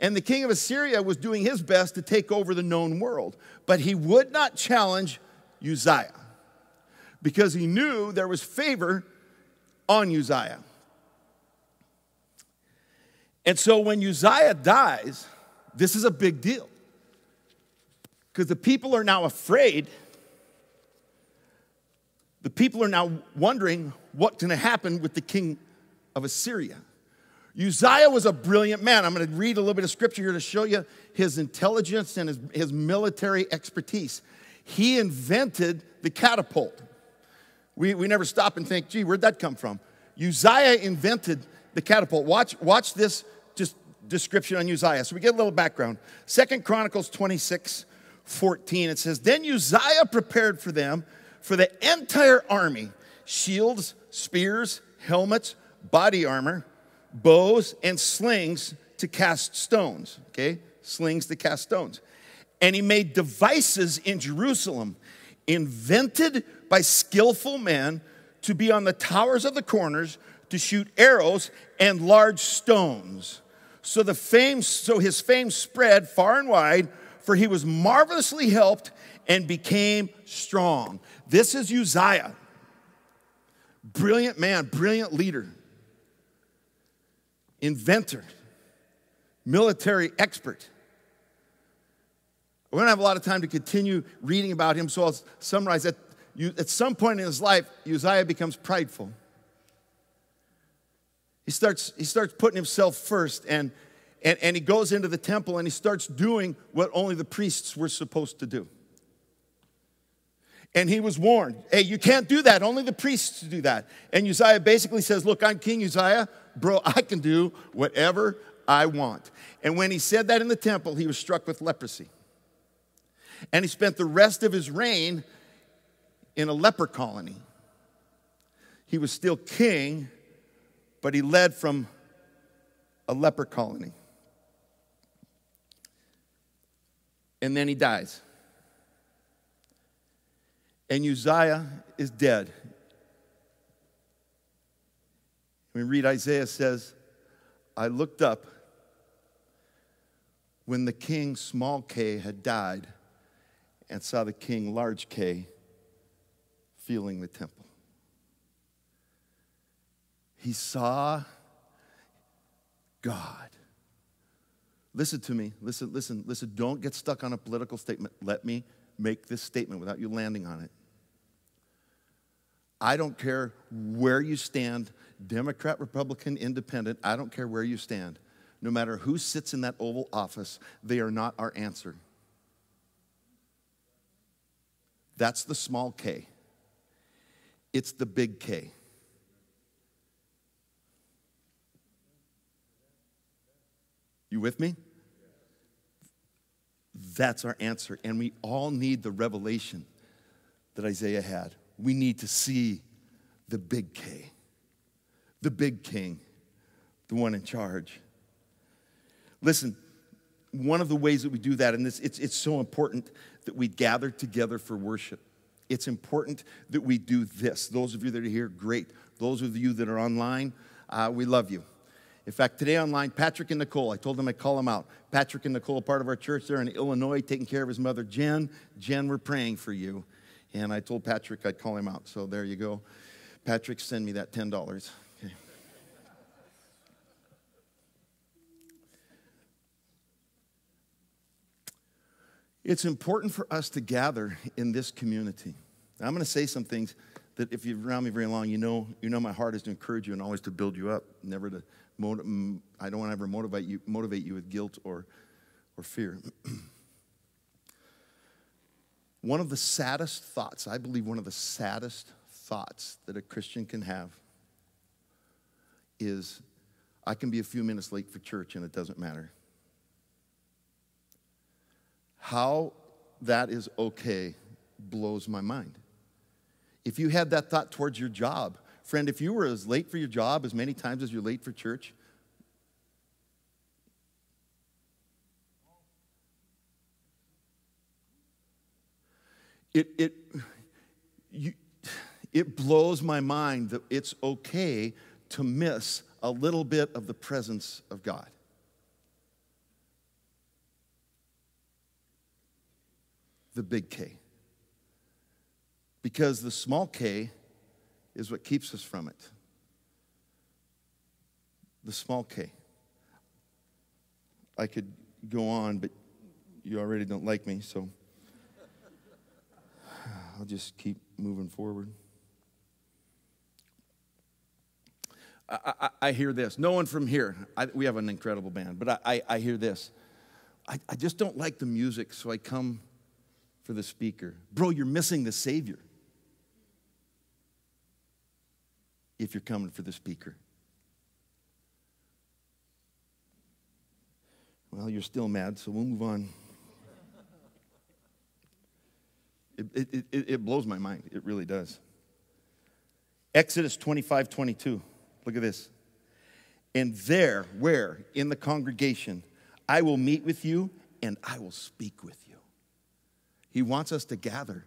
And the king of Assyria was doing his best to take over the known world. But he would not challenge Uzziah because he knew there was favor on Uzziah. And so when Uzziah dies, this is a big deal because the people are now afraid. The people are now wondering what's going to happen with the king of Assyria. Uzziah was a brilliant man. I'm going to read a little bit of scripture here to show you his intelligence and his, his military expertise. He invented the catapult. We, we never stop and think, gee, where'd that come from? Uzziah invented the catapult. Watch, watch this just description on Uzziah. So we get a little background. Second Chronicles 26, 14. It says, Then Uzziah prepared for them, for the entire army, shields, spears, helmets, body armor bows and slings to cast stones. Okay? Slings to cast stones. And he made devices in Jerusalem, invented by skillful men to be on the towers of the corners to shoot arrows and large stones. So the fame, so his fame spread far and wide, for he was marvelously helped and became strong. This is Uzziah. Brilliant man, brilliant leader inventor, military expert. We don't have a lot of time to continue reading about him, so I'll summarize that. At some point in his life, Uzziah becomes prideful. He starts, he starts putting himself first, and, and, and he goes into the temple and he starts doing what only the priests were supposed to do. And he was warned, hey, you can't do that. Only the priests do that. And Uzziah basically says, look, I'm King Uzziah bro, I can do whatever I want. And when he said that in the temple, he was struck with leprosy. And he spent the rest of his reign in a leper colony. He was still king, but he led from a leper colony. And then he dies. And Uzziah is dead. We read Isaiah says, I looked up when the king, small k, had died and saw the king, large K, filling the temple. He saw God. Listen to me. Listen, listen, listen. Don't get stuck on a political statement. Let me make this statement without you landing on it. I don't care where you stand Democrat, Republican, Independent, I don't care where you stand. No matter who sits in that Oval Office, they are not our answer. That's the small k. It's the big K. You with me? That's our answer. And we all need the revelation that Isaiah had. We need to see the big K. the big king, the one in charge. Listen, one of the ways that we do that, and this, it's, it's so important that we gather together for worship. It's important that we do this. Those of you that are here, great. Those of you that are online, uh, we love you. In fact, today online, Patrick and Nicole, I told them I'd call them out. Patrick and Nicole, part of our church there in Illinois, taking care of his mother, Jen. Jen, we're praying for you. And I told Patrick I'd call him out. So there you go. Patrick, send me that $10. Okay. It's important for us to gather in this community. Now, I'm going to say some things that if you've around me very long, you know, you know my heart is to encourage you and always to build you up, never to. I don't want to ever motivate you, motivate you with guilt or, or fear. one of the saddest thoughts, I believe, one of the saddest thoughts that a Christian can have is, I can be a few minutes late for church and it doesn't matter. How that is okay blows my mind. If you had that thought towards your job, friend, if you were as late for your job as many times as you're late for church, it, it, you, it blows my mind that it's okay to miss a little bit of the presence of God. the big K. Because the small k is what keeps us from it. The small k. I could go on, but you already don't like me, so I'll just keep moving forward. I, I, I hear this. No one from here, I, we have an incredible band, but I, I hear this. I just don't like the music, so I come for the speaker. Bro, you're missing the Savior if you're coming for the speaker. Well, you're still mad, so we'll move on. It, it, it, it, blows my mind. It really does. Exodus 25 22. Look at this. And there, where? In the congregation, I will meet with you and I will speak with you. He wants us to gather.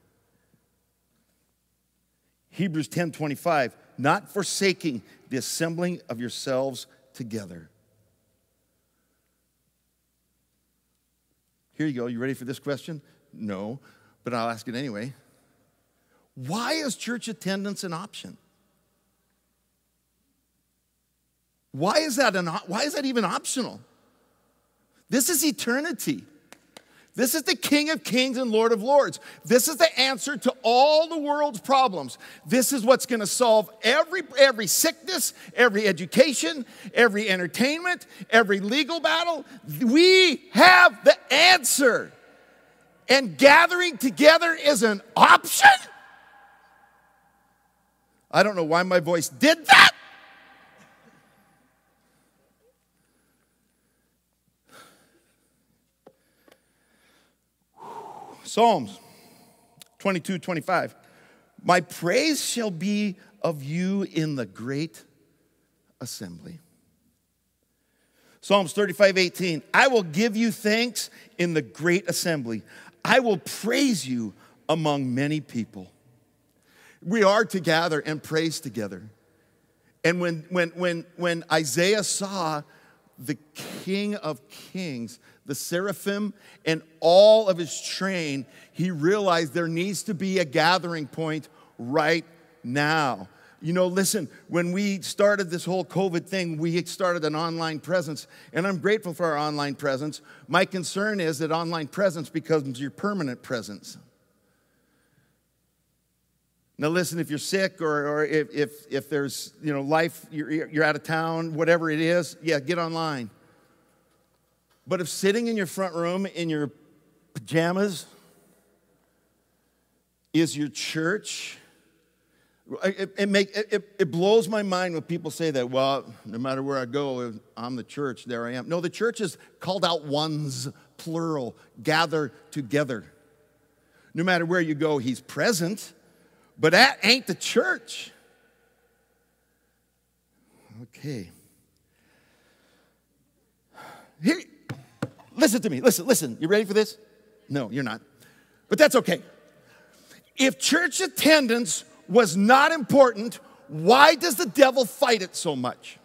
Hebrews 10 25, not forsaking the assembling of yourselves together. Here you go. You ready for this question? No, but I'll ask it anyway. Why is church attendance an option? Why is that, an, why is that even optional? This is eternity. This is the King of Kings and Lord of Lords. This is the answer to all the world's problems. This is what's going to solve every, every sickness, every education, every entertainment, every legal battle. We have the answer. And gathering together is an option? I don't know why my voice did that. Psalms 22, 25. My praise shall be of you in the great assembly. Psalms 35, 18. I will give you thanks in the great assembly. I will praise you among many people. We are to gather and praise together. And when, when, when, when Isaiah saw the King of Kings, the seraphim, and all of his train, he realized there needs to be a gathering point right now. You know, listen, when we started this whole COVID thing, we started an online presence, and I'm grateful for our online presence. My concern is that online presence becomes your permanent presence. Now, listen, if you're sick or, or if, if, if there's, you know, life, you're, you're out of town, whatever it is, yeah, get online. But if sitting in your front room in your pajamas is your church, it, it, make, it, it blows my mind when people say that, well, no matter where I go, I'm the church, there I am. No, the church is called out ones, plural, gather together. No matter where you go, he's present. But that ain't the church. Okay. Here, listen to me. Listen, listen. You ready for this? No, you're not. But that's okay. If church attendance was not important, why does the devil fight it so much?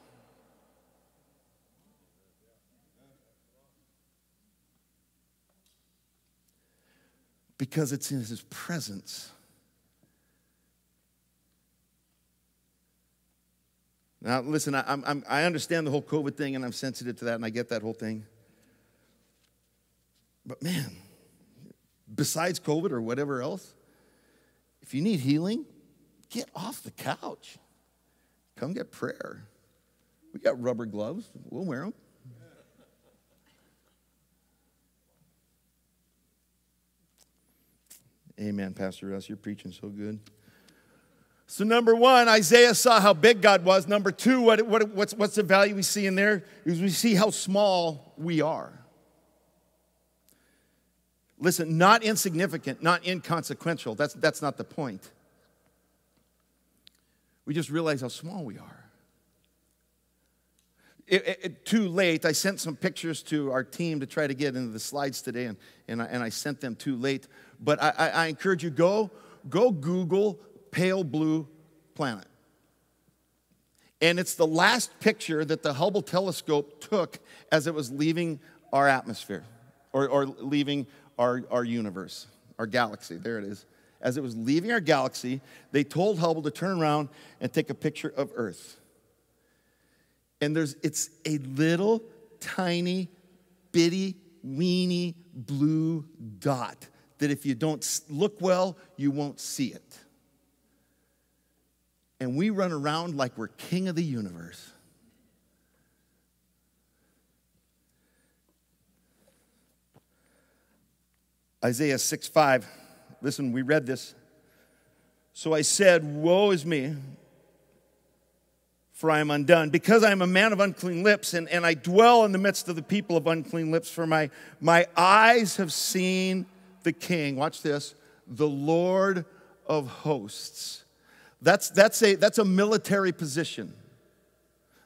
Because it's in his presence. Now, listen, I, I'm, I understand the whole COVID thing and I'm sensitive to that and I get that whole thing. But man, besides COVID or whatever else, if you need healing, get off the couch. Come get prayer. We got rubber gloves, we'll wear them. Amen, Pastor Russ. You're preaching so good. So, number one, Isaiah saw how big God was. Number two, what, what, what's, what's the value we see in there? Is we see how small we are. Listen, not insignificant, not inconsequential. That's, that's not the point. We just realize how small we are. It, it, it, too late. I sent some pictures to our team to try to get into the slides today, and, and, I, and I sent them too late. But I, I, I encourage you go, go Google pale blue planet. And it's the last picture that the Hubble telescope took as it was leaving our atmosphere or, or leaving our, our universe, our galaxy. There it is. As it was leaving our galaxy, they told Hubble to turn around and take a picture of Earth. And there's it's a little tiny, bitty, weeny blue dot that if you don't look well, you won't see it. And we run around like we're king of the universe. Isaiah 6 5. Listen, we read this. So I said, Woe is me, for I am undone, because I am a man of unclean lips, and, and I dwell in the midst of the people of unclean lips, for my, my eyes have seen the King. Watch this the Lord of hosts. That's, that's, a, that's a military position.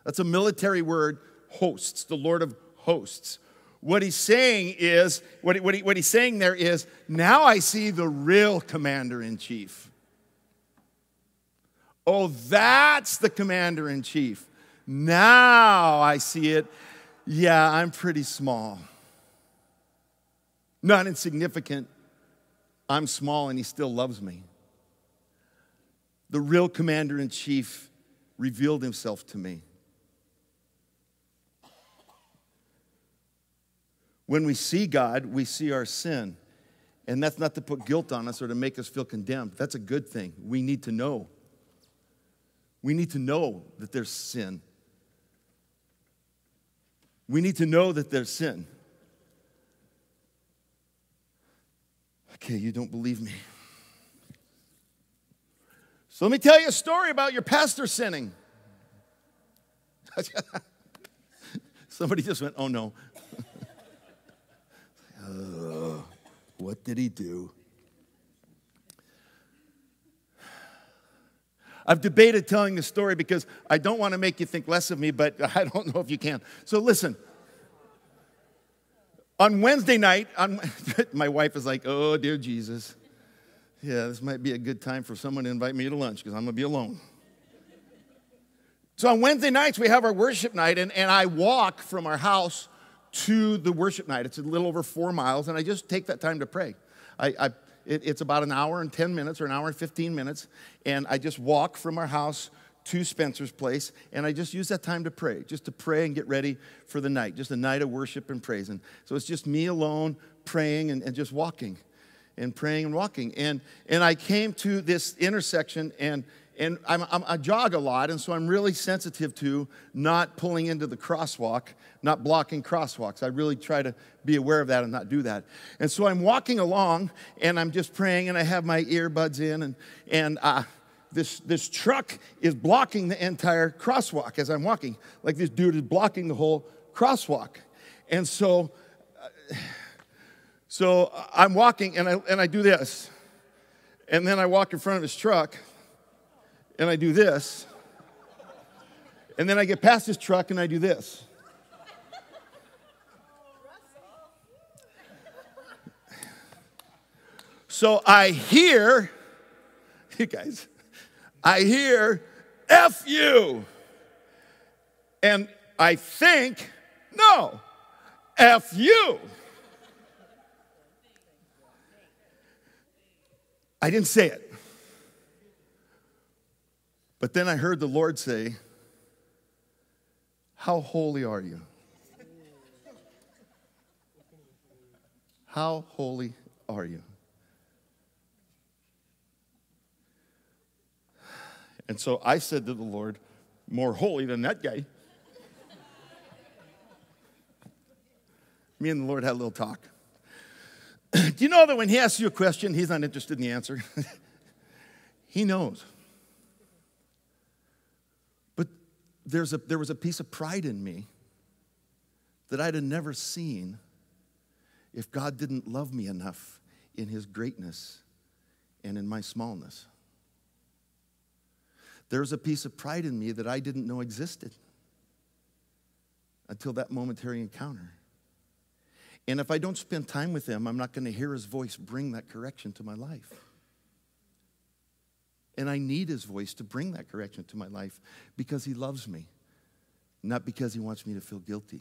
That's a military word, hosts, the Lord of hosts. What he's saying is, what, he, what, he, what he's saying there is, now I see the real commander in chief. Oh, that's the commander in chief. Now I see it. Yeah, I'm pretty small. Not insignificant. I'm small and he still loves me. The real commander in chief revealed himself to me. When we see God, we see our sin. And that's not to put guilt on us or to make us feel condemned. That's a good thing. We need to know. We need to know that there's sin. We need to know that there's sin. Okay, you don't believe me. So let me tell you a story about your pastor sinning. Somebody just went, oh no. Uh, what did he do? I've debated telling the story because I don't want to make you think less of me, but I don't know if you can. So listen. On Wednesday night, on, my wife is like, oh, dear Jesus. Yeah, this might be a good time for someone to invite me to lunch because I'm going to be alone. So on Wednesday nights, we have our worship night, and, and I walk from our house to the worship night. It's a little over four miles, and I just take that time to pray. I, I it, it's about an hour and 10 minutes or an hour and 15 minutes, and I just walk from our house to Spencer's place, and I just use that time to pray, just to pray and get ready for the night, just a night of worship and praise. And so it's just me alone praying and, and just walking and praying and walking. And, and I came to this intersection, and and I'm, I'm, i jog a lot, and so I'm really sensitive to not pulling into the crosswalk, not blocking crosswalks. I really try to be aware of that and not do that. And so I'm walking along, and I'm just praying, and I have my earbuds in, and, and uh, this, this truck is blocking the entire crosswalk as I'm walking. Like this dude is blocking the whole crosswalk. And so, uh, so I'm walking, and I, and I do this. And then I walk in front of his truck and I do this, And then I get past his truck and I do this. So I hear, you guys, I hear F you. And I think, no, F you. I didn't say it. But then I heard the Lord say, How holy are you? How holy are you? And so I said to the Lord, More holy than that guy. Me and the Lord had a little talk. Do you know that when He asks you a question, He's not interested in the answer? he knows. But there's a, there was a piece of pride in me that I'd have never seen if God didn't love me enough in His greatness and in my smallness. There's a piece of pride in me that I didn't know existed until that momentary encounter. And if I don't spend time with him, I'm not going to hear his voice bring that correction to my life. And I need his voice to bring that correction to my life because he loves me, not because he wants me to feel guilty.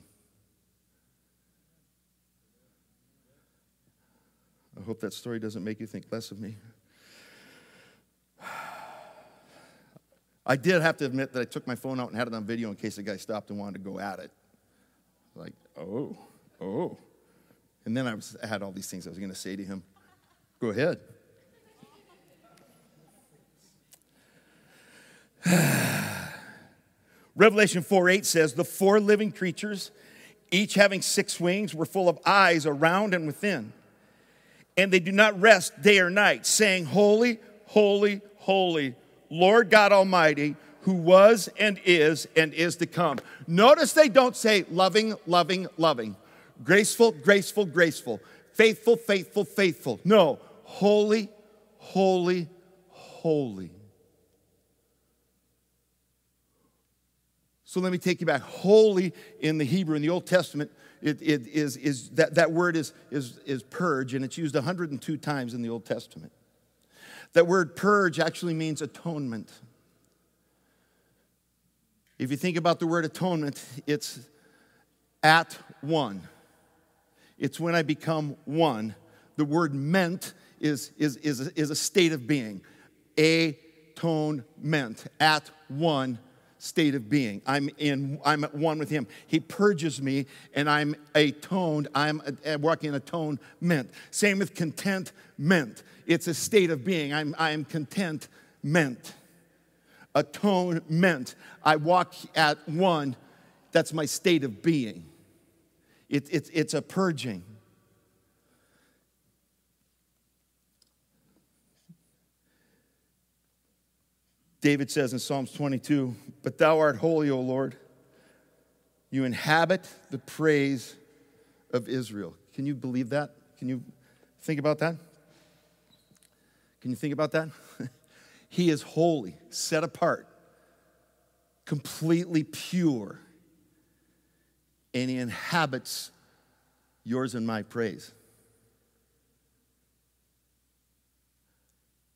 I hope that story doesn't make you think less of me. I did have to admit that I took my phone out and had it on video in case the guy stopped and wanted to go at it. Like, oh, oh. And then I, was, I had all these things I was going to say to him. Go ahead. Revelation 4 8 says, The four living creatures, each having six wings, were full of eyes around and within. And they do not rest day or night, saying, Holy, holy, holy, Lord God Almighty, who was and is and is to come. Notice they don't say loving, loving, loving graceful, graceful, graceful, faithful, faithful, faithful. No, holy, holy, holy. So let me take you back. Holy in the Hebrew, in the Old Testament, it, it is, is that, that word is, is, is purge, and it's used 102 times in the Old Testament. That word purge actually means atonement. If you think about the word atonement, it's at one. It's when I become one. The word meant is, is, is, is a state of being. A tone meant, at one state of being. I'm in I'm at one with him. He purges me and I'm atoned. I'm walking in atonement. Same with content meant. It's a state of being. I'm I'm content meant. Atonement. I walk at one. That's my state of being. It, it, it's a purging. David says in Psalms 22, But thou art holy, O Lord. You inhabit the praise of Israel. Can you believe that? Can you think about that? Can you think about that? he is holy, set apart, completely pure and he inhabits yours and my praise.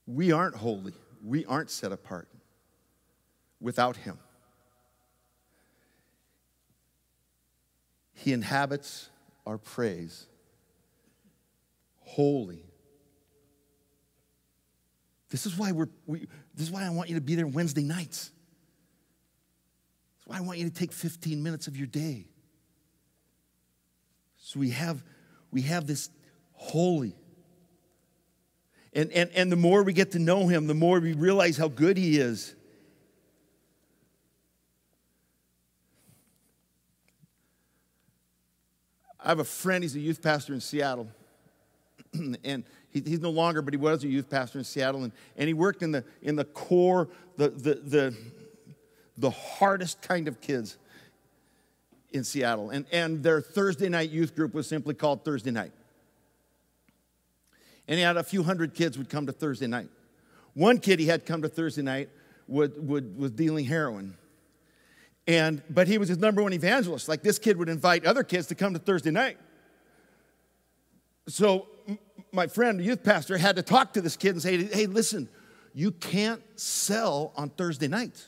We aren't holy, we aren't set apart without him. He inhabits our praise. Holy. This is why we're we, this is why I want you to be there Wednesday nights. That's why I want you to take 15 minutes of your day so we have, we have this holy. And, and, and the more we get to know him, the more we realize how good he is. I have a friend, he's a youth pastor in Seattle. and he, he's no longer, but he was a youth pastor in Seattle. And, and he worked in the, in the core, the, the, the, the hardest kind of kids in Seattle. And, and their Thursday night youth group was simply called Thursday Night. And he had a few hundred kids would come to Thursday night. One kid he had come to Thursday night would, would, was dealing heroin. And, but he was his number one evangelist. Like this kid would invite other kids to come to Thursday night. So my friend, the youth pastor, had to talk to this kid and say, hey, listen, you can't sell on Thursday nights.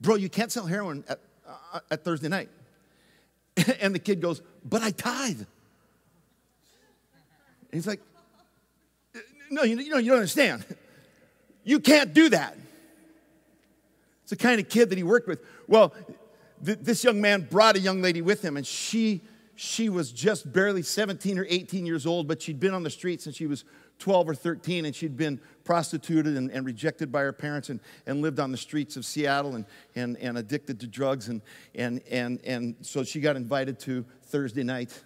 Bro, you can't sell heroin at, uh, at Thursday night. and the kid goes, but I tithe. And he's like, no, you, you, know, you don't understand. You can't do that. It's the kind of kid that he worked with. Well, th- this young man brought a young lady with him, and she, she was just barely 17 or 18 years old, but she'd been on the street since she was 12 or 13, and she'd been prostituted and, and rejected by her parents and, and lived on the streets of Seattle and, and, and addicted to drugs. And, and, and, and so she got invited to Thursday night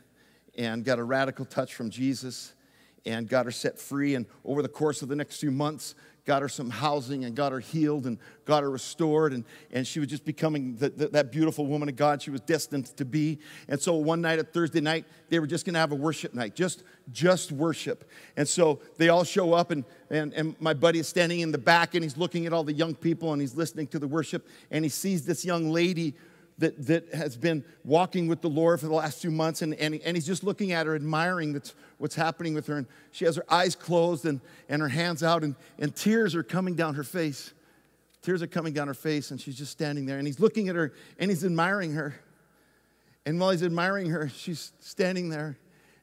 and got a radical touch from Jesus and got her set free. And over the course of the next few months, got her some housing and got her healed and got her restored. And, and she was just becoming the, the, that beautiful woman of God she was destined to be. And so one night at Thursday night, they were just going to have a worship night, just, just worship. And so they all show up, and, and, and my buddy is standing in the back and he's looking at all the young people and he's listening to the worship. And he sees this young lady that, that has been walking with the Lord for the last few months, and, and, and he's just looking at her, admiring that's what's happening with her. And she has her eyes closed and, and her hands out, and, and tears are coming down her face. Tears are coming down her face, and she's just standing there. And he's looking at her and he's admiring her. And while he's admiring her, she's standing there.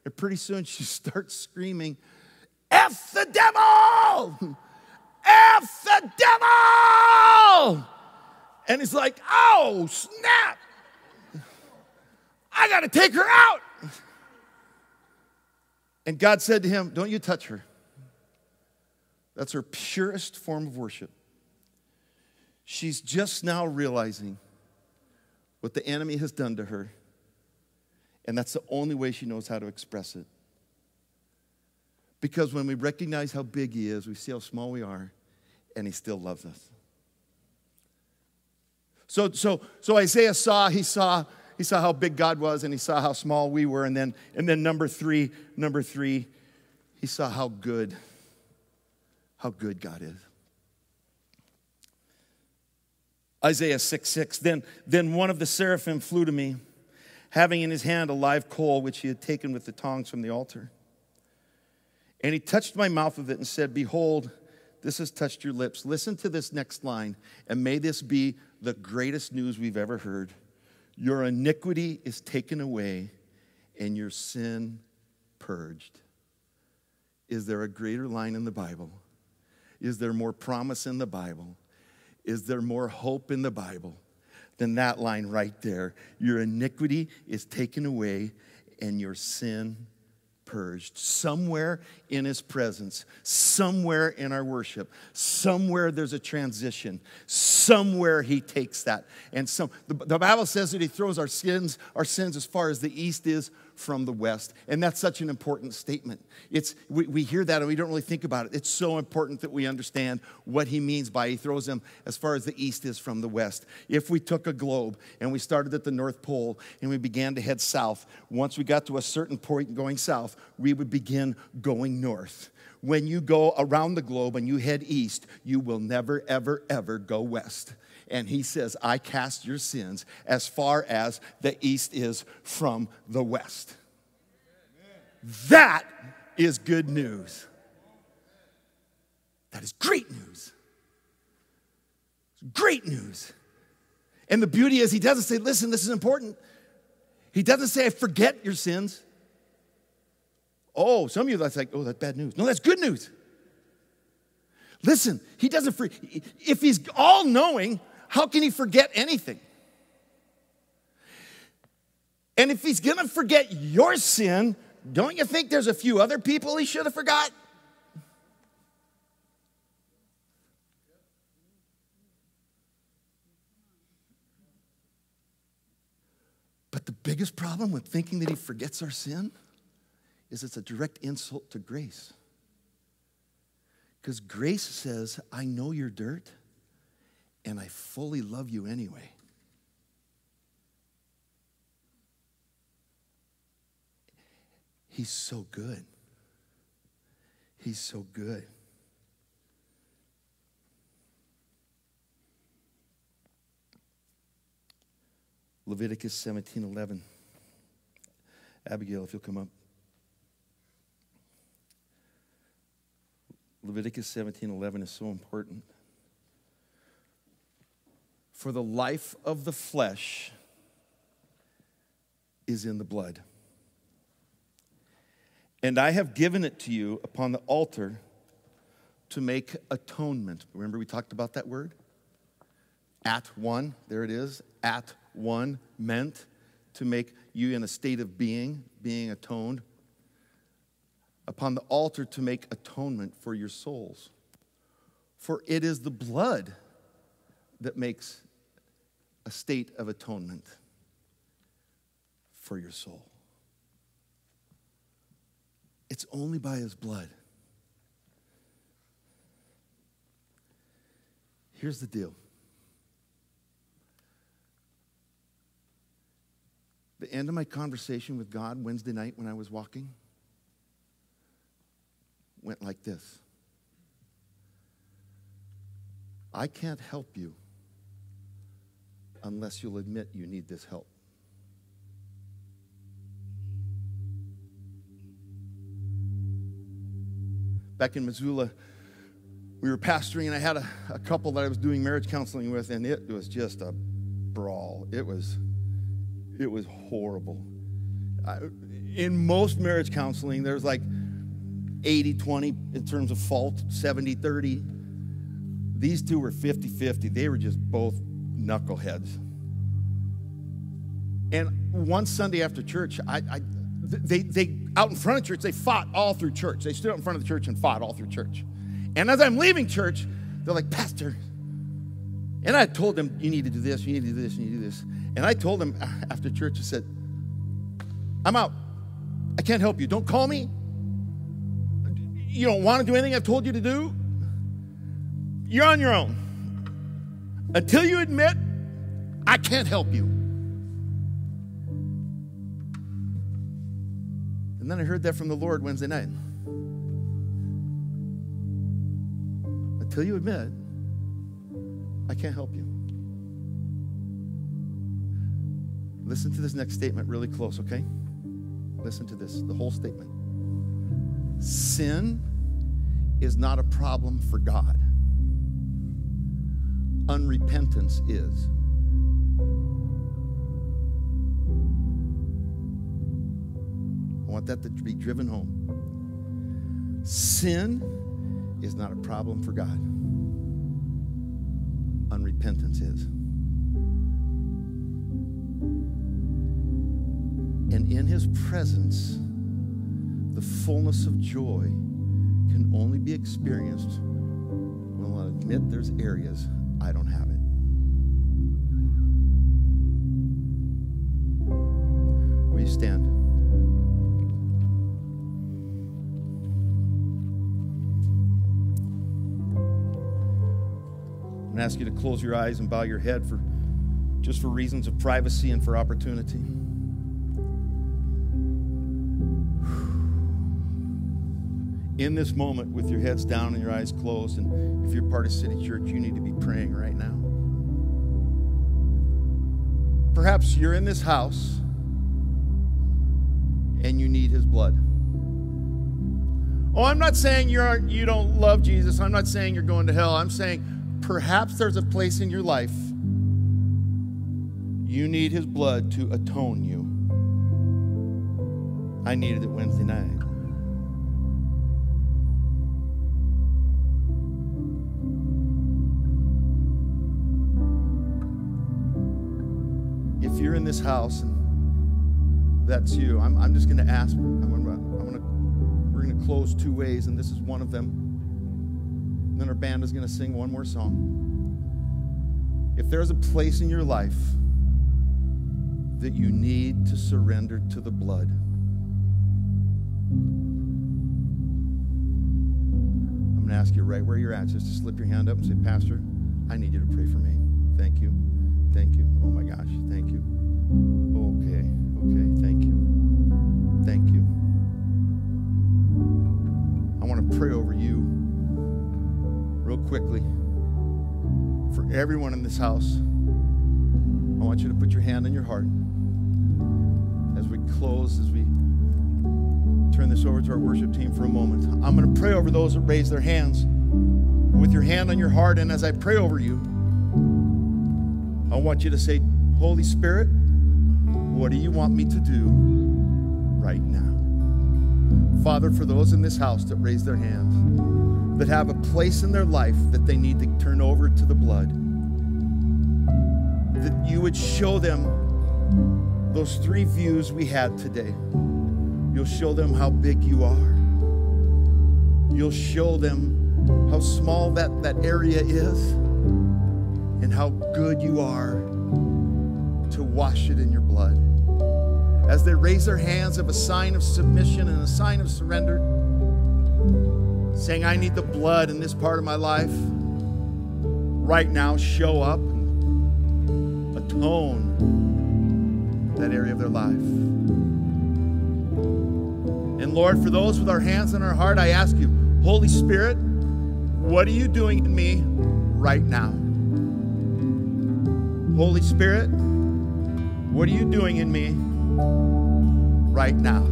And pretty soon she starts screaming, F the devil! F the devil! And he's like, oh, snap. I got to take her out. And God said to him, Don't you touch her. That's her purest form of worship. She's just now realizing what the enemy has done to her. And that's the only way she knows how to express it. Because when we recognize how big he is, we see how small we are, and he still loves us. So, so, so Isaiah saw, he saw, he saw how big God was and he saw how small we were. And then, and then number three, number three, he saw how good, how good God is. Isaiah 6 6. Then, then one of the seraphim flew to me, having in his hand a live coal which he had taken with the tongs from the altar. And he touched my mouth with it and said, Behold, this has touched your lips. Listen to this next line, and may this be the greatest news we've ever heard. Your iniquity is taken away, and your sin purged. Is there a greater line in the Bible? Is there more promise in the Bible? Is there more hope in the Bible than that line right there? Your iniquity is taken away, and your sin purged. Somewhere in his presence, somewhere in our worship, somewhere there's a transition. Somewhere he takes that. And some the, the Bible says that he throws our sins, our sins as far as the east is from the west. And that's such an important statement. It's we, we hear that and we don't really think about it. It's so important that we understand what he means by he throws them as far as the east is from the west. If we took a globe and we started at the North Pole and we began to head south, once we got to a certain point going south, we would begin going north. When you go around the globe and you head east, you will never, ever, ever go west. And he says, I cast your sins as far as the east is from the west. That is good news. That is great news. Great news. And the beauty is, he doesn't say, listen, this is important. He doesn't say, I forget your sins. Oh, some of you, that's like, oh, that's bad news. No, that's good news. Listen, he doesn't, for, if he's all knowing, how can he forget anything? And if he's gonna forget your sin, don't you think there's a few other people he should have forgot? But the biggest problem with thinking that he forgets our sin is it's a direct insult to grace. Because grace says, I know you're dirt, and I fully love you anyway. He's so good. He's so good. Leviticus 17 11. Abigayle, if you'll come up. Leviticus 17 11 is so important. For the life of the flesh is in the blood. And I have given it to you upon the altar to make atonement. Remember, we talked about that word? At one, there it is. At one meant to make you in a state of being, being atoned. Upon the altar to make atonement for your souls. For it is the blood that makes a state of atonement for your soul. It's only by his blood. Here's the deal the end of my conversation with God Wednesday night when I was walking went like this I can't help you unless you'll admit you need this help. Back in Missoula, we were pastoring, and I had a, a couple that I was doing marriage counseling with, and it was just a brawl. It was, it was horrible. I, in most marriage counseling, there's like 80 20 in terms of fault, 70 30. These two were 50 50. They were just both knuckleheads. And one Sunday after church, I, I, they, they, out in front of church, they fought all through church. They stood out in front of the church and fought all through church. And as I'm leaving church, they're like, Pastor, and I told them, you need to do this, you need to do this, you need to do this. And I told them after church, I said, I'm out. I can't help you. Don't call me. You don't want to do anything I've told you to do. You're on your own. Until you admit, I can't help you. And then I heard that from the Lord Wednesday night. Until you admit, I can't help you. Listen to this next statement really close, okay? Listen to this, the whole statement. Sin is not a problem for God unrepentance is. I want that to be driven home. Sin is not a problem for God, unrepentance is. And in his presence, the fullness of joy can only be experienced when we'll admit there's areas I don't have it. Will you stand? I'm going to ask you to close your eyes and bow your head for just for reasons of privacy and for opportunity. In this moment with your heads down and your eyes closed, and if you're part of City Church, you need to be praying right now. Perhaps you're in this house and you need his blood. Oh, I'm not saying you're you don't love Jesus. I'm not saying you're going to hell. I'm saying perhaps there's a place in your life you need his blood to atone you. I needed it Wednesday night. This house and that's you, I'm, I'm just going to ask. I'm to, I'm to, we're going to close two ways, and this is one of them. And then our band is going to sing one more song. If there's a place in your life that you need to surrender to the blood, I'm going to ask you right where you're at just to slip your hand up and say, Pastor, I need you to pray for me. Thank you. Thank you. Oh my gosh. Thank you. Okay. Okay. Thank you. Thank you. I want to pray over you real quickly for everyone in this house I want you to put your hand on your heart as we close, as we turn this over to our worship team for a moment. I'm going to pray over those that raise their hands with your hand on your heart. And as I pray over you, I want you to say, Holy Spirit, what do you want me to do right now? Father, for those in this house that raise their hands, that have a place in their life that they need to turn over to the blood, that you would show them those three views we had today. You'll show them how big you are. You'll show them how small that, that area is and how good you are to wash it in your blood. As they raise their hands of a sign of submission and a sign of surrender, saying, I need the blood in this part of my life, right now, show up and atone that area of their life. And Lord, for those with our hands on our heart, I ask you, Holy Spirit, what are you doing in me right now? Holy Spirit, what are you doing in me right now?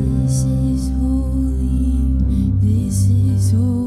This is holy, this is holy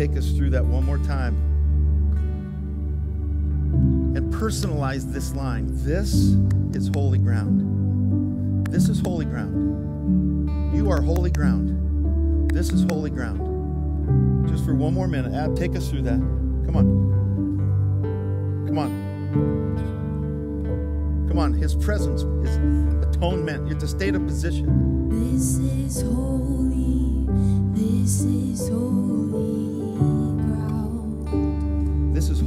take us through that one more time. And personalize this line. This is holy ground. This is holy ground. You are holy ground. This is holy ground. Just for one more minute. Ab, take us through that. Come on. Come on. Come on. His presence, His atonement. It's a state of position. This is holy. This is holy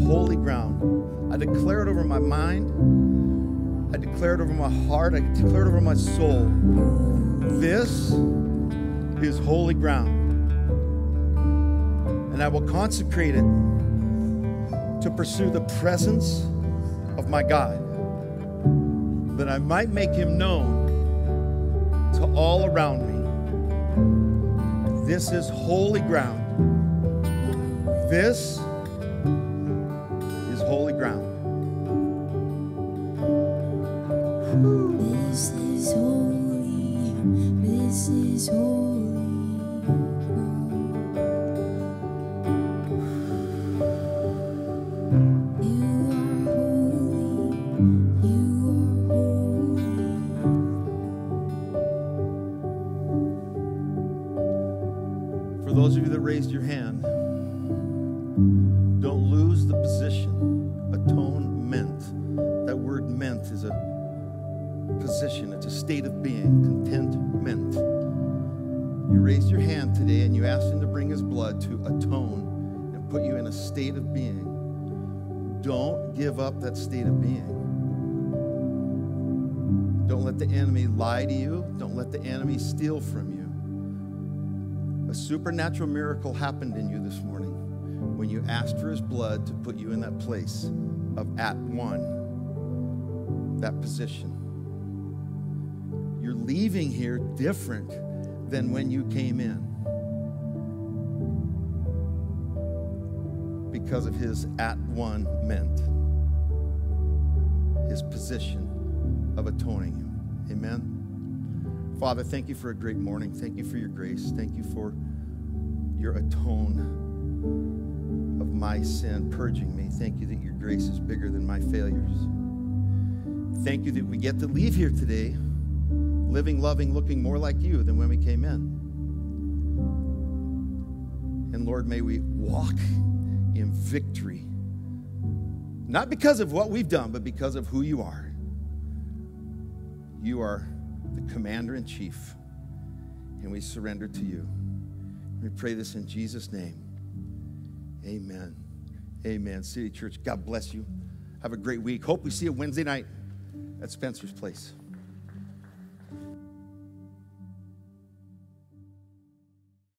holy ground. I declare it over my mind. I declare it over my heart. I declare it over my soul. This is holy ground. And I will consecrate it to pursue the presence of my God, that I might make him known to all around me. This is holy ground. This supernatural miracle happened in you this morning when you asked for his blood to put you in that place of at one, that position. You're leaving here different than when you came in because of his at one meant, his position of atoning you. Amen. Father, thank you for a great morning. Thank you for your grace. Thank you for your atone of my sin, purging me. Thank you that your grace is bigger than my failures. Thank you that we get to leave here today living, loving, looking more like you than when we came in. And Lord, may we walk in victory, not because of what we've done, but because of who you are. You are the commander in chief, and we surrender to you. We pray this in Jesus' name. Amen. Amen. City Church, God bless you. Have a great week. Hope we see you Wednesday night at Spencer's Place.